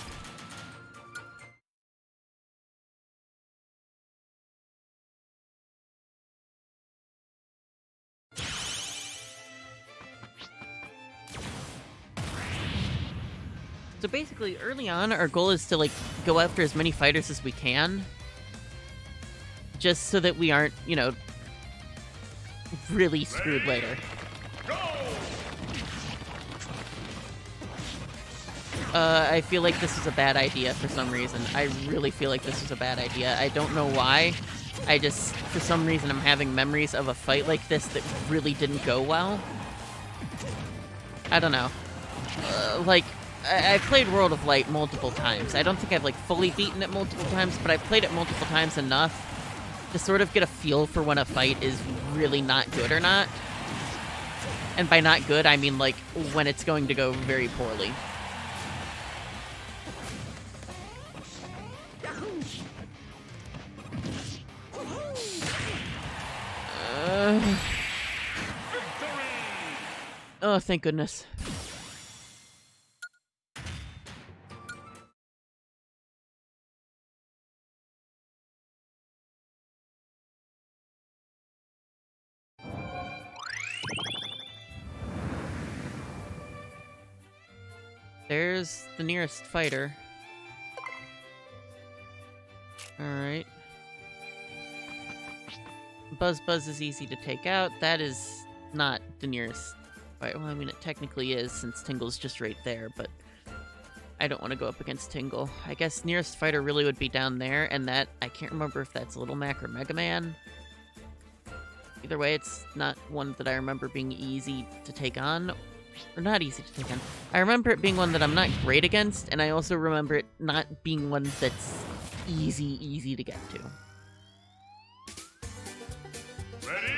Basically, early on, our goal is to like go after as many fighters as we can, just so that we aren't, you know, really screwed later. Go! Uh, I feel like this is a bad idea for some reason. I really feel like this is a bad idea. I don't know why. I just, for some reason, I'm having memories of a fight like this that really didn't go well. I don't know. Uh, like, I- I've played World of Light multiple times. I don't think I've like fully beaten it multiple times, but I've played it multiple times enough to sort of get a feel for when a fight is really not good or not. And by not good, I mean like when it's going to go very poorly. Uh, oh, thank goodness. There's the nearest fighter. Alright. Buzz Buzz is easy to take out. That is not the nearest fight. Well, I mean, it technically is since Tingle's just right there, but I don't want to go up against Tingle. I guess nearest fighter really would be down there, and that, I can't remember if that's Little Mac or Mega Man. Either way, it's not one that I remember being easy to take on, or not easy to take on. I remember it being one that I'm not great against, and I also remember it not being one that's easy, easy to get to. Ready?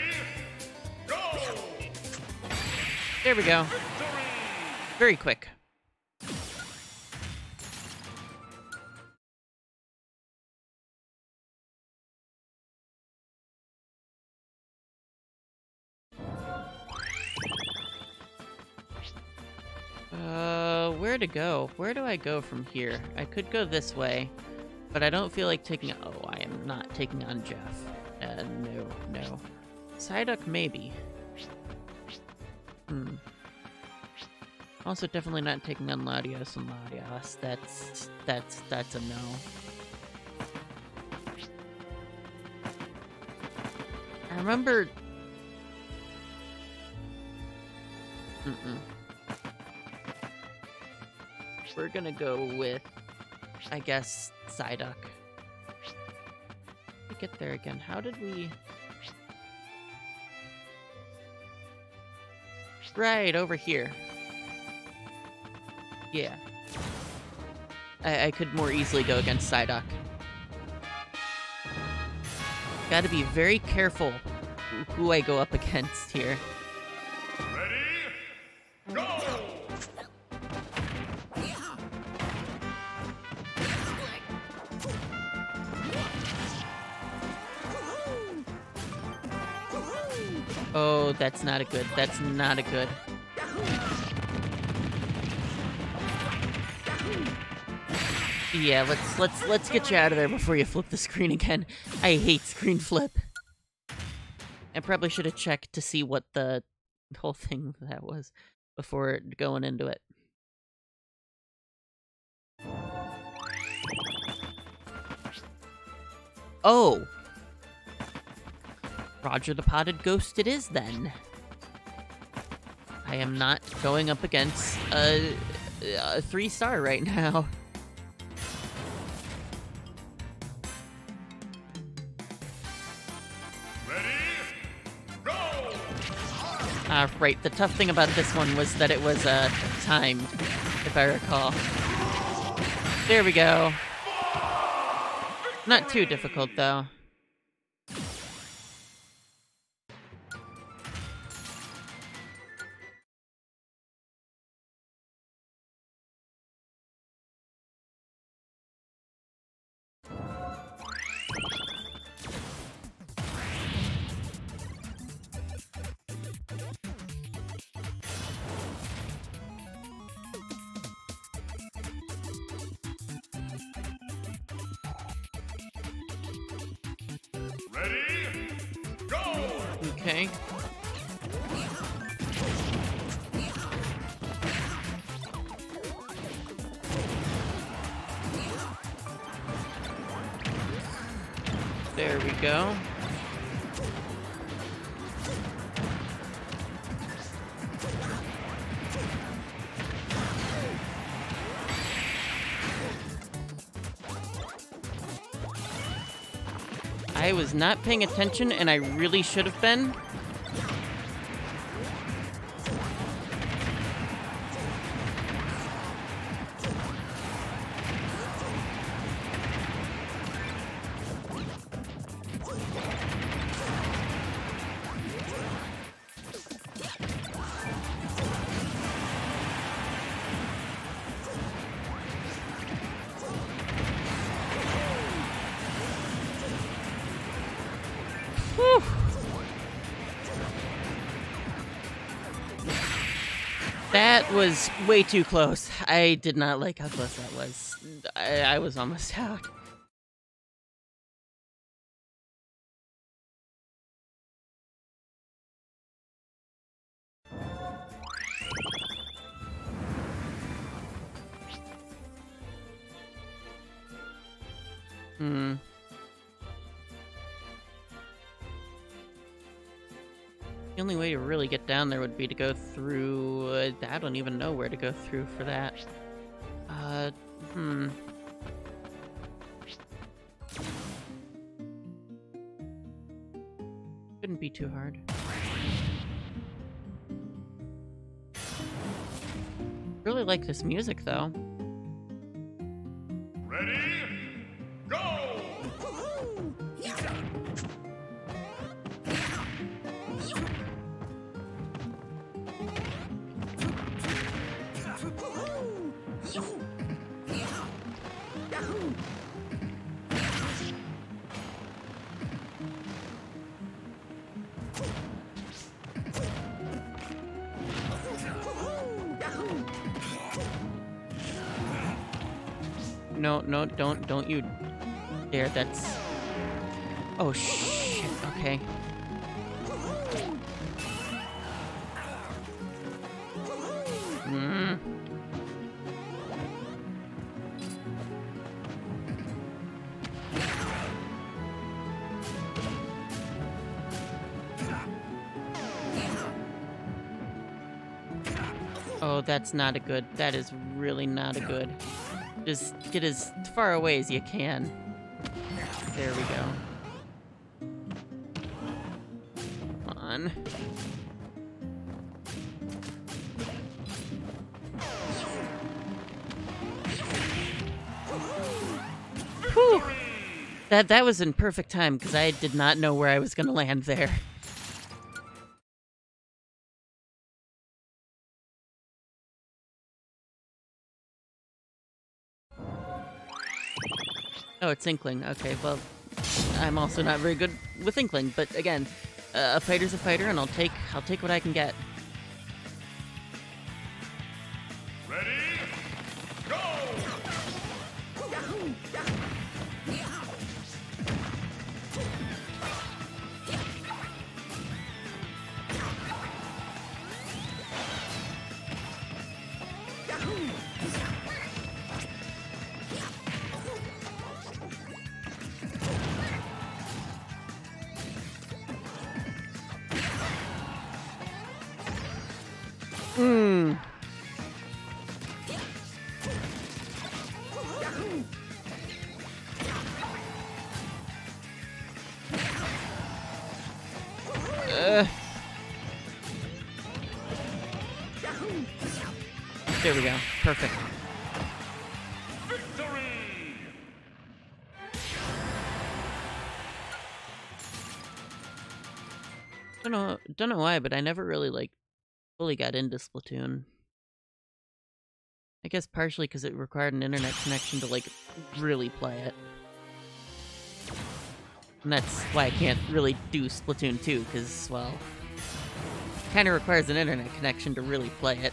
Go! There we go. Very quick. To go? Where do I go from here? I could go this way, but I don't feel like taking. Oh, I am not taking on Jeff. Uh, no, no. Psyduck, maybe. Hmm. Also, definitely not taking on Latias and Latios. That's that's that's a no. I remember. Mm-mm. We're gonna go with, I guess, Psyduck. Get there again. How did we? Right over here. Yeah. I, I could more easily go against Psyduck. Gotta be very careful who I go up against here. That's not a good. That's not a good. Yeah, let's let's let's get you out of there before you flip the screen again. I hate screen flip. I probably should have checked to see what the whole thing <laughs> that was before going into it. Oh! Roger the Potted Ghost it is then. I am not going up against a, a three star right now. <laughs> Ready? Go! Uh, right, the tough thing about this one was that it was uh, timed, if I recall. There we go. Not too difficult, though. Not paying attention and I really should have been. That was way too close. I did not like how close that was. I, I was almost out. Hmm. The only way to really get down there would be to go through. Uh, I don't even know where to go through for that. Uh, hmm. Shouldn't be too hard. Really like this music though. Ready? No, don't, don't you dare. That's. Oh shit. Okay. Hmm. Oh, that's not a good. That is really not a good. Just get as far away as you can. There we go. Come on. Whew. That that was in perfect time because I did not know where I was gonna land there. It's Inkling. Okay, well, I'm also not very good with Inkling, but again, Uh, a fighter's a fighter, and I'll take I'll take what I can get. Don't know why, but I never really like fully got into Splatoon. I guess partially because it required an internet connection to like really play it. And that's why I can't really do Splatoon 2, because, well, kind of requires an internet connection to really play it.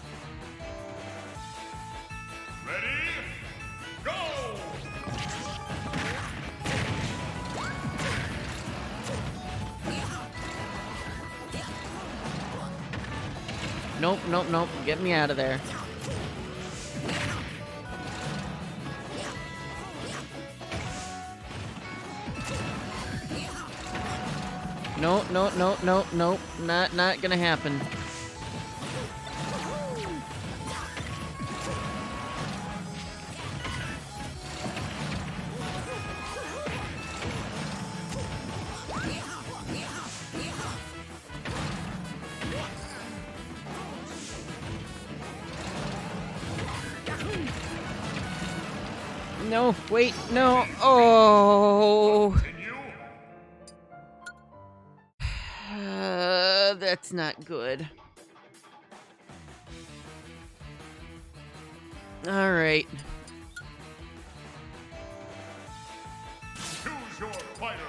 Nope, nope, nope. Get me out of there. No, no, no, no, no. Not not gonna happen. That's not good. All right. Choose your fighter.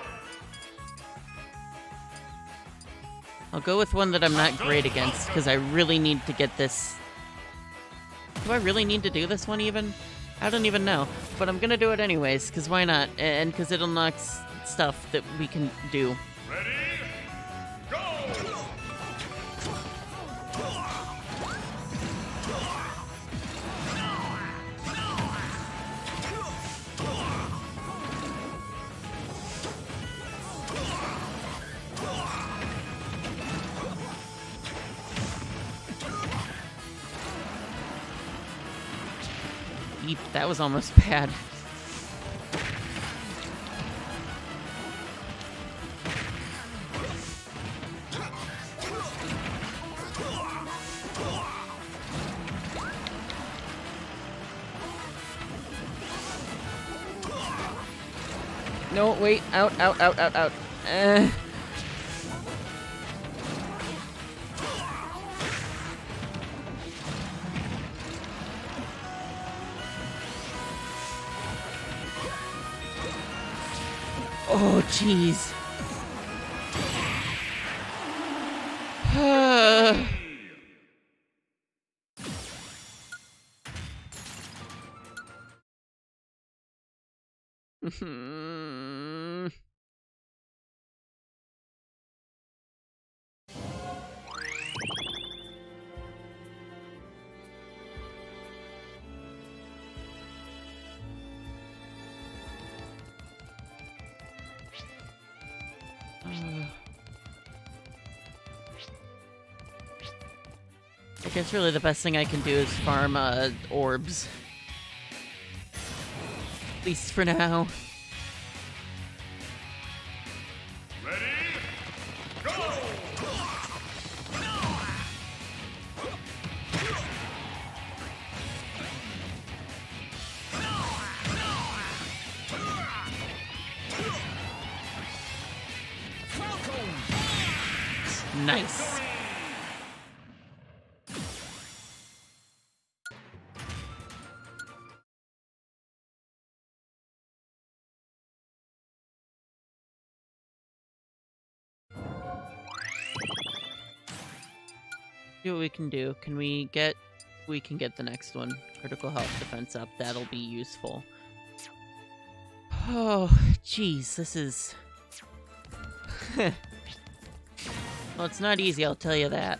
I'll go with one that I'm not great against because I really need to get this. Do I really need to do this one even? I don't even know. But I'm gonna do it anyways because why not? And because it unlocks stuff that we can do. Ready? That was almost <laughs> bad. No, wait, out, out, out, out, out. Uh. Jeez. Guess really the best thing I can do is farm uh, orbs. At least for now. Can do. Can we get... We can get the next one. Critical health defense up. That'll be useful. Oh, jeez. This is... <laughs> well, it's not easy, I'll tell you that.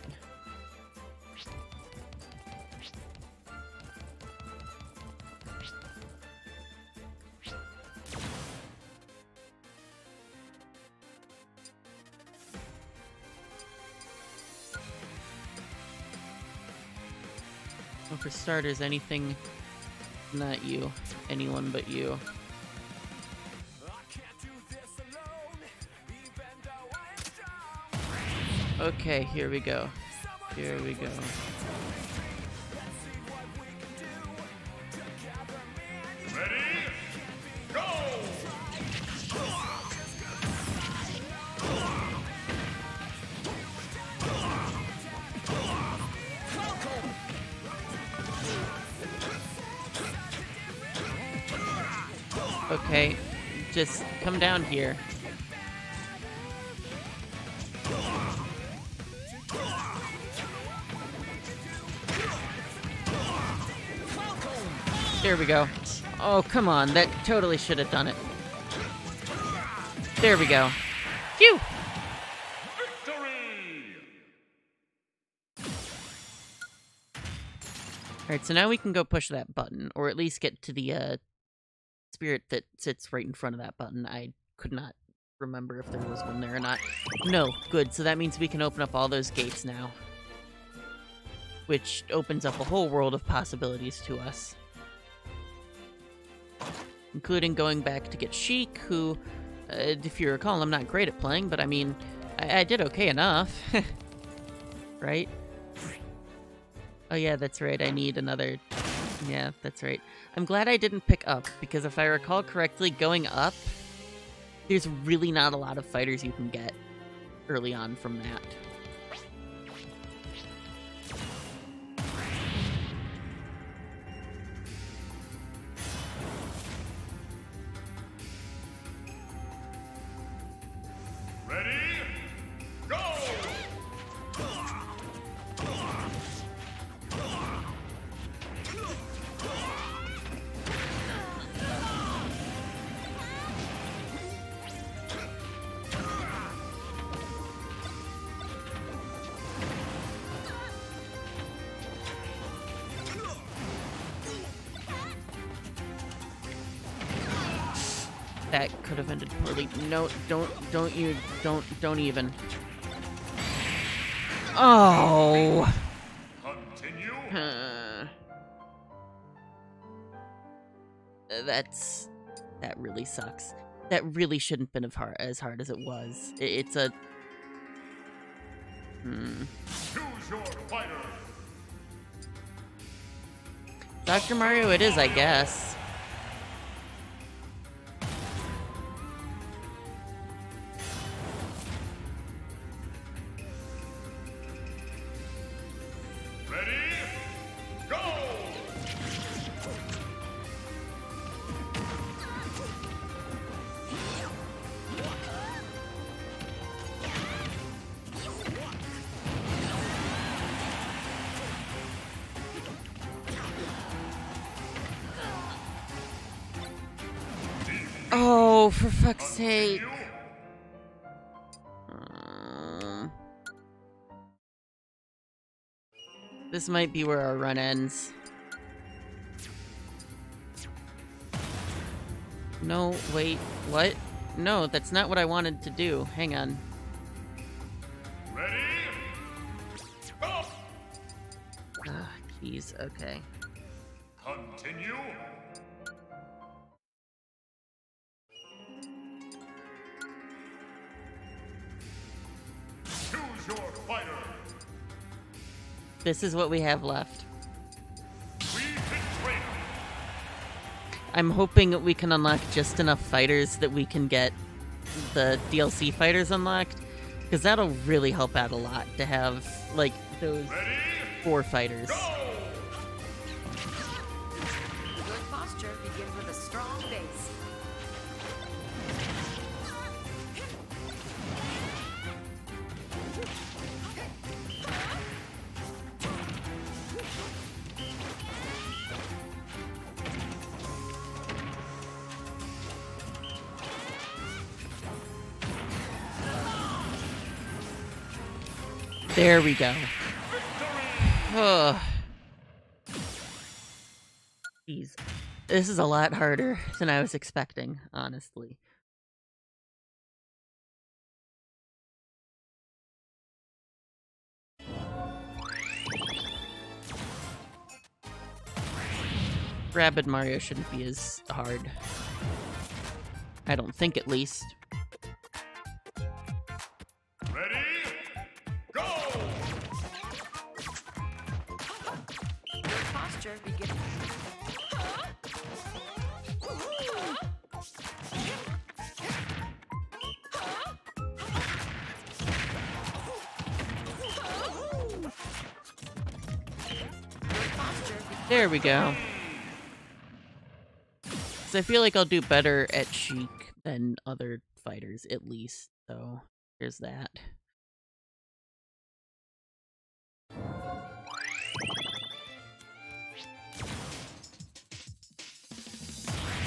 Starters, anything not you. Anyone but you. Okay, here we go. Here we go. Just come down here. There we go. Oh, come on. That totally should have done it. There we go. Phew! Alright, so now we can go push that button, or at least get to the uh, spirit that sits right in front of that button. I could not remember if there was one there or not. No, good. So that means we can open up all those gates now. Which opens up a whole world of possibilities to us. Including going back to get Sheik, who, uh, if you recall, I'm not great at playing, but I mean, I, I did okay enough. <laughs> right? Oh yeah, that's right. I need another. Yeah, that's right. I'm glad I didn't pick up because if I recall correctly, going up, there's really not a lot of fighters you can get early on from that. No, don't, don't you, don't, don't even. Oh. Continue. Uh, that's that really sucks. That really shouldn't have been as hard as hard as it was. I- It's a. Hmm. Choose your fighter. Dr. Mario, it is, I guess. Fuck's sake. Um, this might be where our run ends. No, wait, what? No, that's not what I wanted to do. Hang on. Ready? Ah, jeez, okay. Continue. This is what we have left. I'm hoping we can unlock just enough fighters that we can get the DLC fighters unlocked. Because that'll really help out a lot to have, like, those Ready? four fighters. Go! Good posture begins with a strong base. There we go. Oh. Jeez. This is a lot harder than I was expecting, honestly. Rabid Mario shouldn't be as hard. I don't think, at least. Posture begins. There we go. So I feel like I'll do better at Sheik than other fighters, at least. So there's that.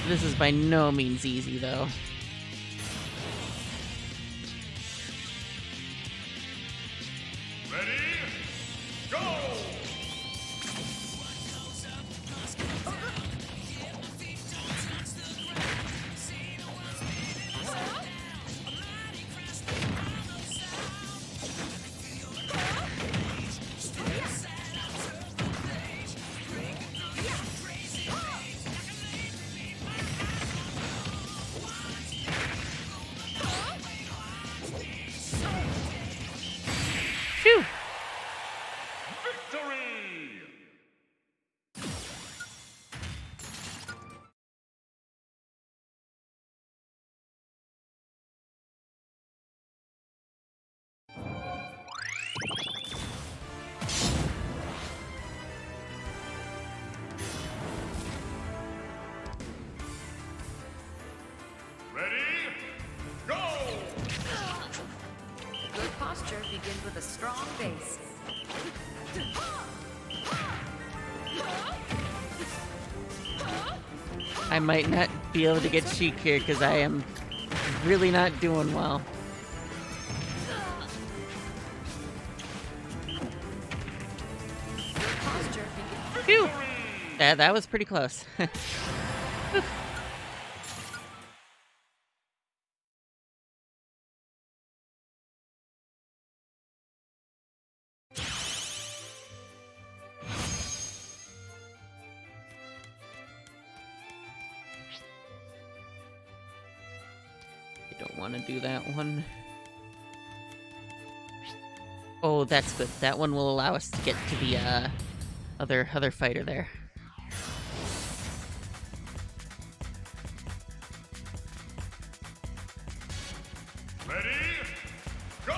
This is by no means easy, though. Might not be able to get Sheik here because I am really not doing well. Phew! That, that was pretty close. <laughs> Oh, that's good. That one will allow us to get to the uh, other other fighter there. Ready? Go!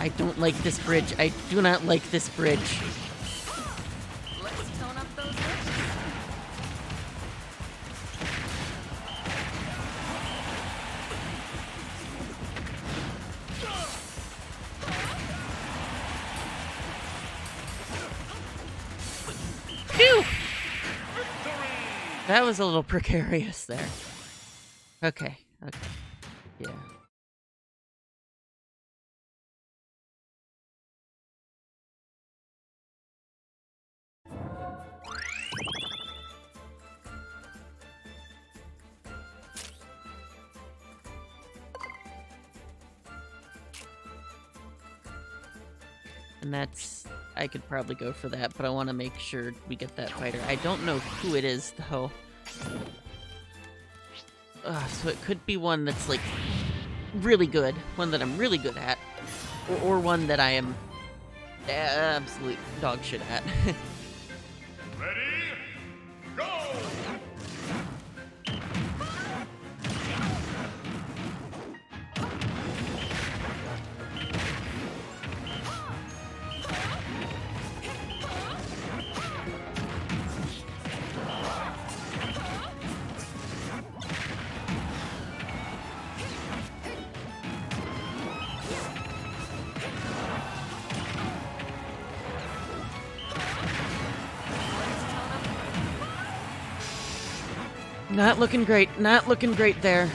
I don't like this bridge. I do not like this bridge. Was a little precarious there. Okay, okay. Yeah. And that's I could probably go for that, but I want to make sure we get that fighter. I don't know who it is though. So it could be one that's like really good, one that I'm really good at, or, or one that I am absolute dog shit at. <laughs> Not looking great. Not looking great there.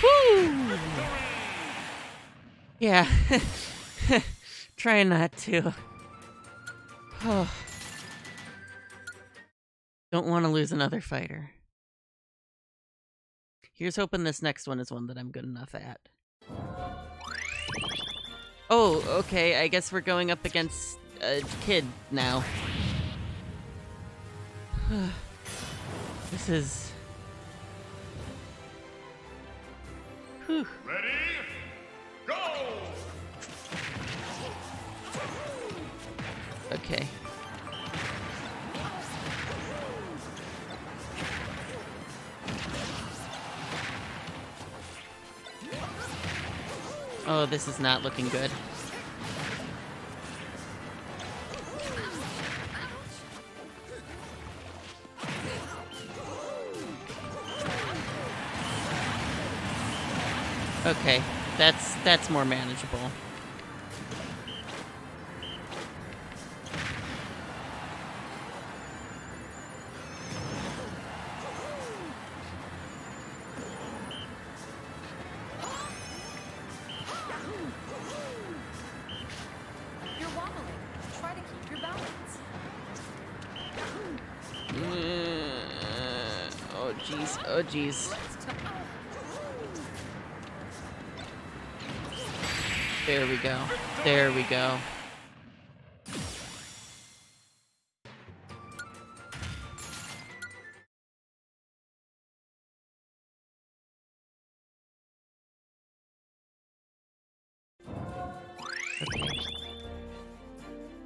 Whew. Yeah. <laughs> Try not to. Oh. <sighs> Don't want to lose another fighter. Here's hoping this next one is one that I'm good enough at. Oh, okay. I guess we're going up against a kid now. <sighs> this is. Whew. Ready? Go! Okay. Oh, this is not looking good. Okay, that's that's more manageable. Jeez. There we go. There we go.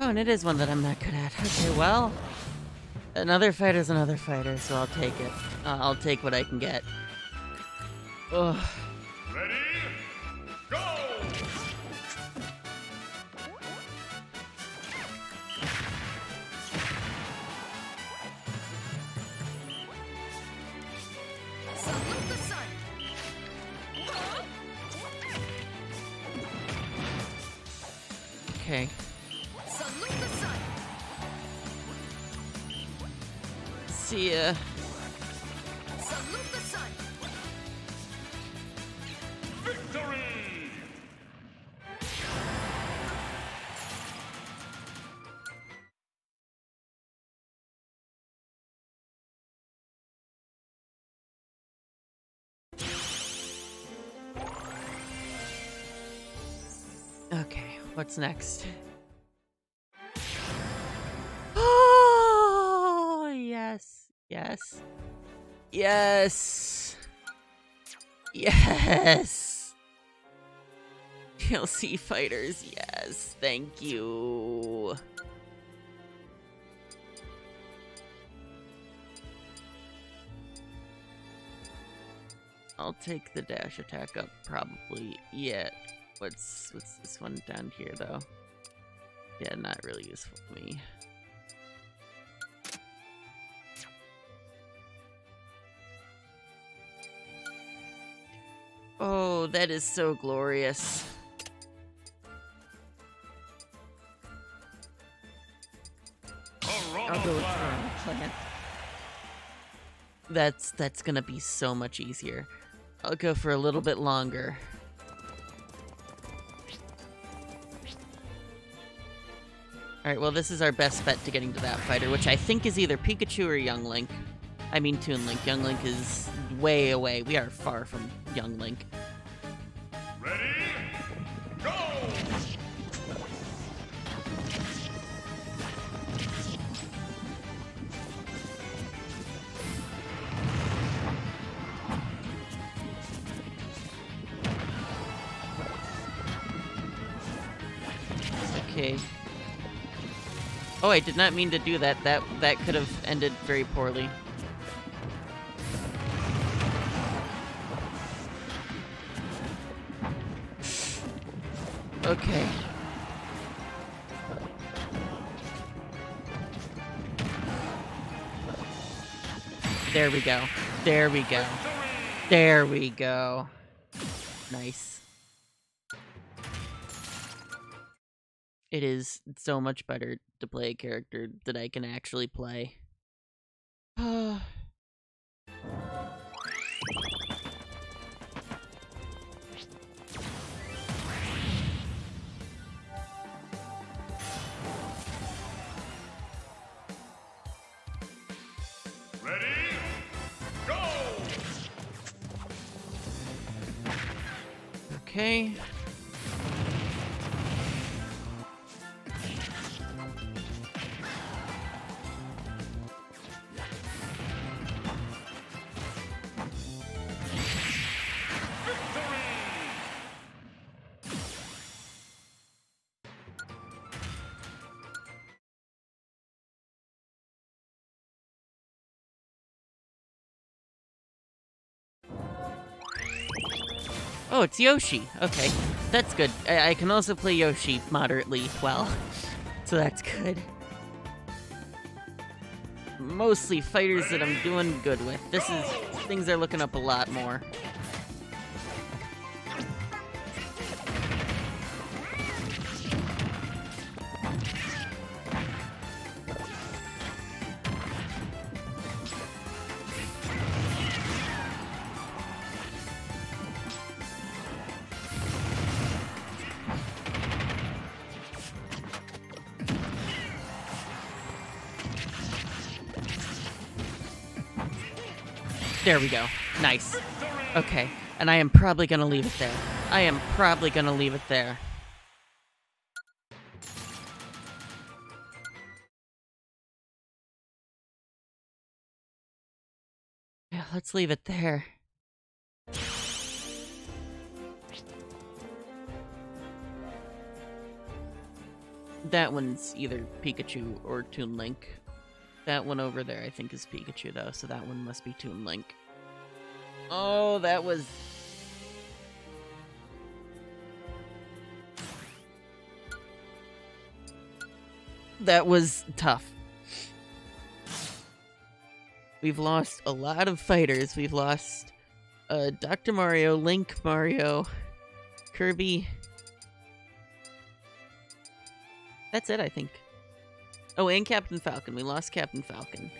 Oh, and it is one that I'm not good at. Okay, well, another fighter's another fighter, so I'll take it. Uh, I'll take what I can get. Ugh. Okay, what's next? Oh, yes. Yes. Yes. Yes. <laughs> DLC fighters, yes. Thank you. I'll take the dash attack up probably. Yeah. What's what's this one down here though? Yeah, not really useful to me. Oh, that is so glorious. I'll go with Piranha Plant. That's that's gonna be so much easier. I'll go for a little bit longer. Alright, well this is our best bet to getting to that fighter, which I think is either Pikachu or Young Link. I mean Toon Link. Young Link is way away. We are far from Young Link. I did not mean to do that. That that could have ended very poorly. Okay. There we go. There we go. There we go. Nice. It is so much better to play a character that I can actually play. <sighs> Okay. Oh, it's Yoshi. Okay, that's good. I, I can also play Yoshi moderately well, <laughs> so that's good. Mostly fighters that I'm doing good with. This is things are looking up a lot more. There we go. Nice. Okay, and I am probably gonna leave it there. I am probably gonna leave it there. Yeah, let's leave it there. That one's either Pikachu or Toon Link. That one over there, I think, is Pikachu, though, so that one must be Toon Link. Oh, that was. That was tough. We've lost a lot of fighters. We've lost uh, Dr. Mario, Link Mario, Kirby. That's it, I think. Oh, and Captain Falcon. We lost Captain Falcon.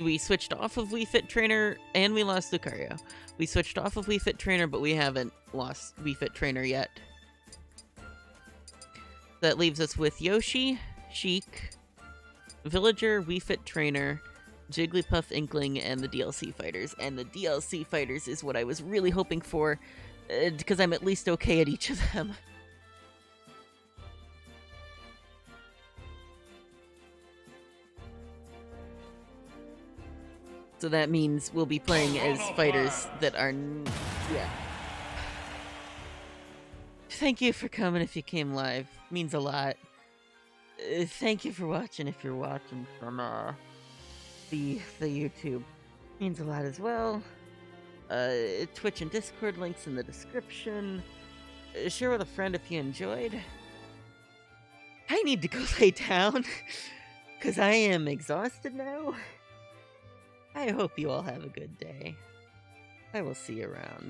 We switched off of Wii Fit Trainer and we lost Lucario. We switched off of Wii Fit Trainer, but we haven't lost Wii Fit Trainer yet. That leaves us with Yoshi, Sheik, Villager, Wii Fit Trainer, Jigglypuff, Inkling, and the DLC fighters. And the DLC fighters is what I was really hoping for, uh, because I'm at least okay at each of them. <laughs> So that means we'll be playing as fighters that are. Yeah. Thank you for coming if you came live. Means a lot. Uh, thank you for watching if you're watching from uh, the the YouTube. Means a lot as well. Uh, Twitch and Discord links in the description. Uh, share with a friend if you enjoyed. I need to go <laughs> lay down because I am exhausted now. I hope you all have a good day. I will see you around.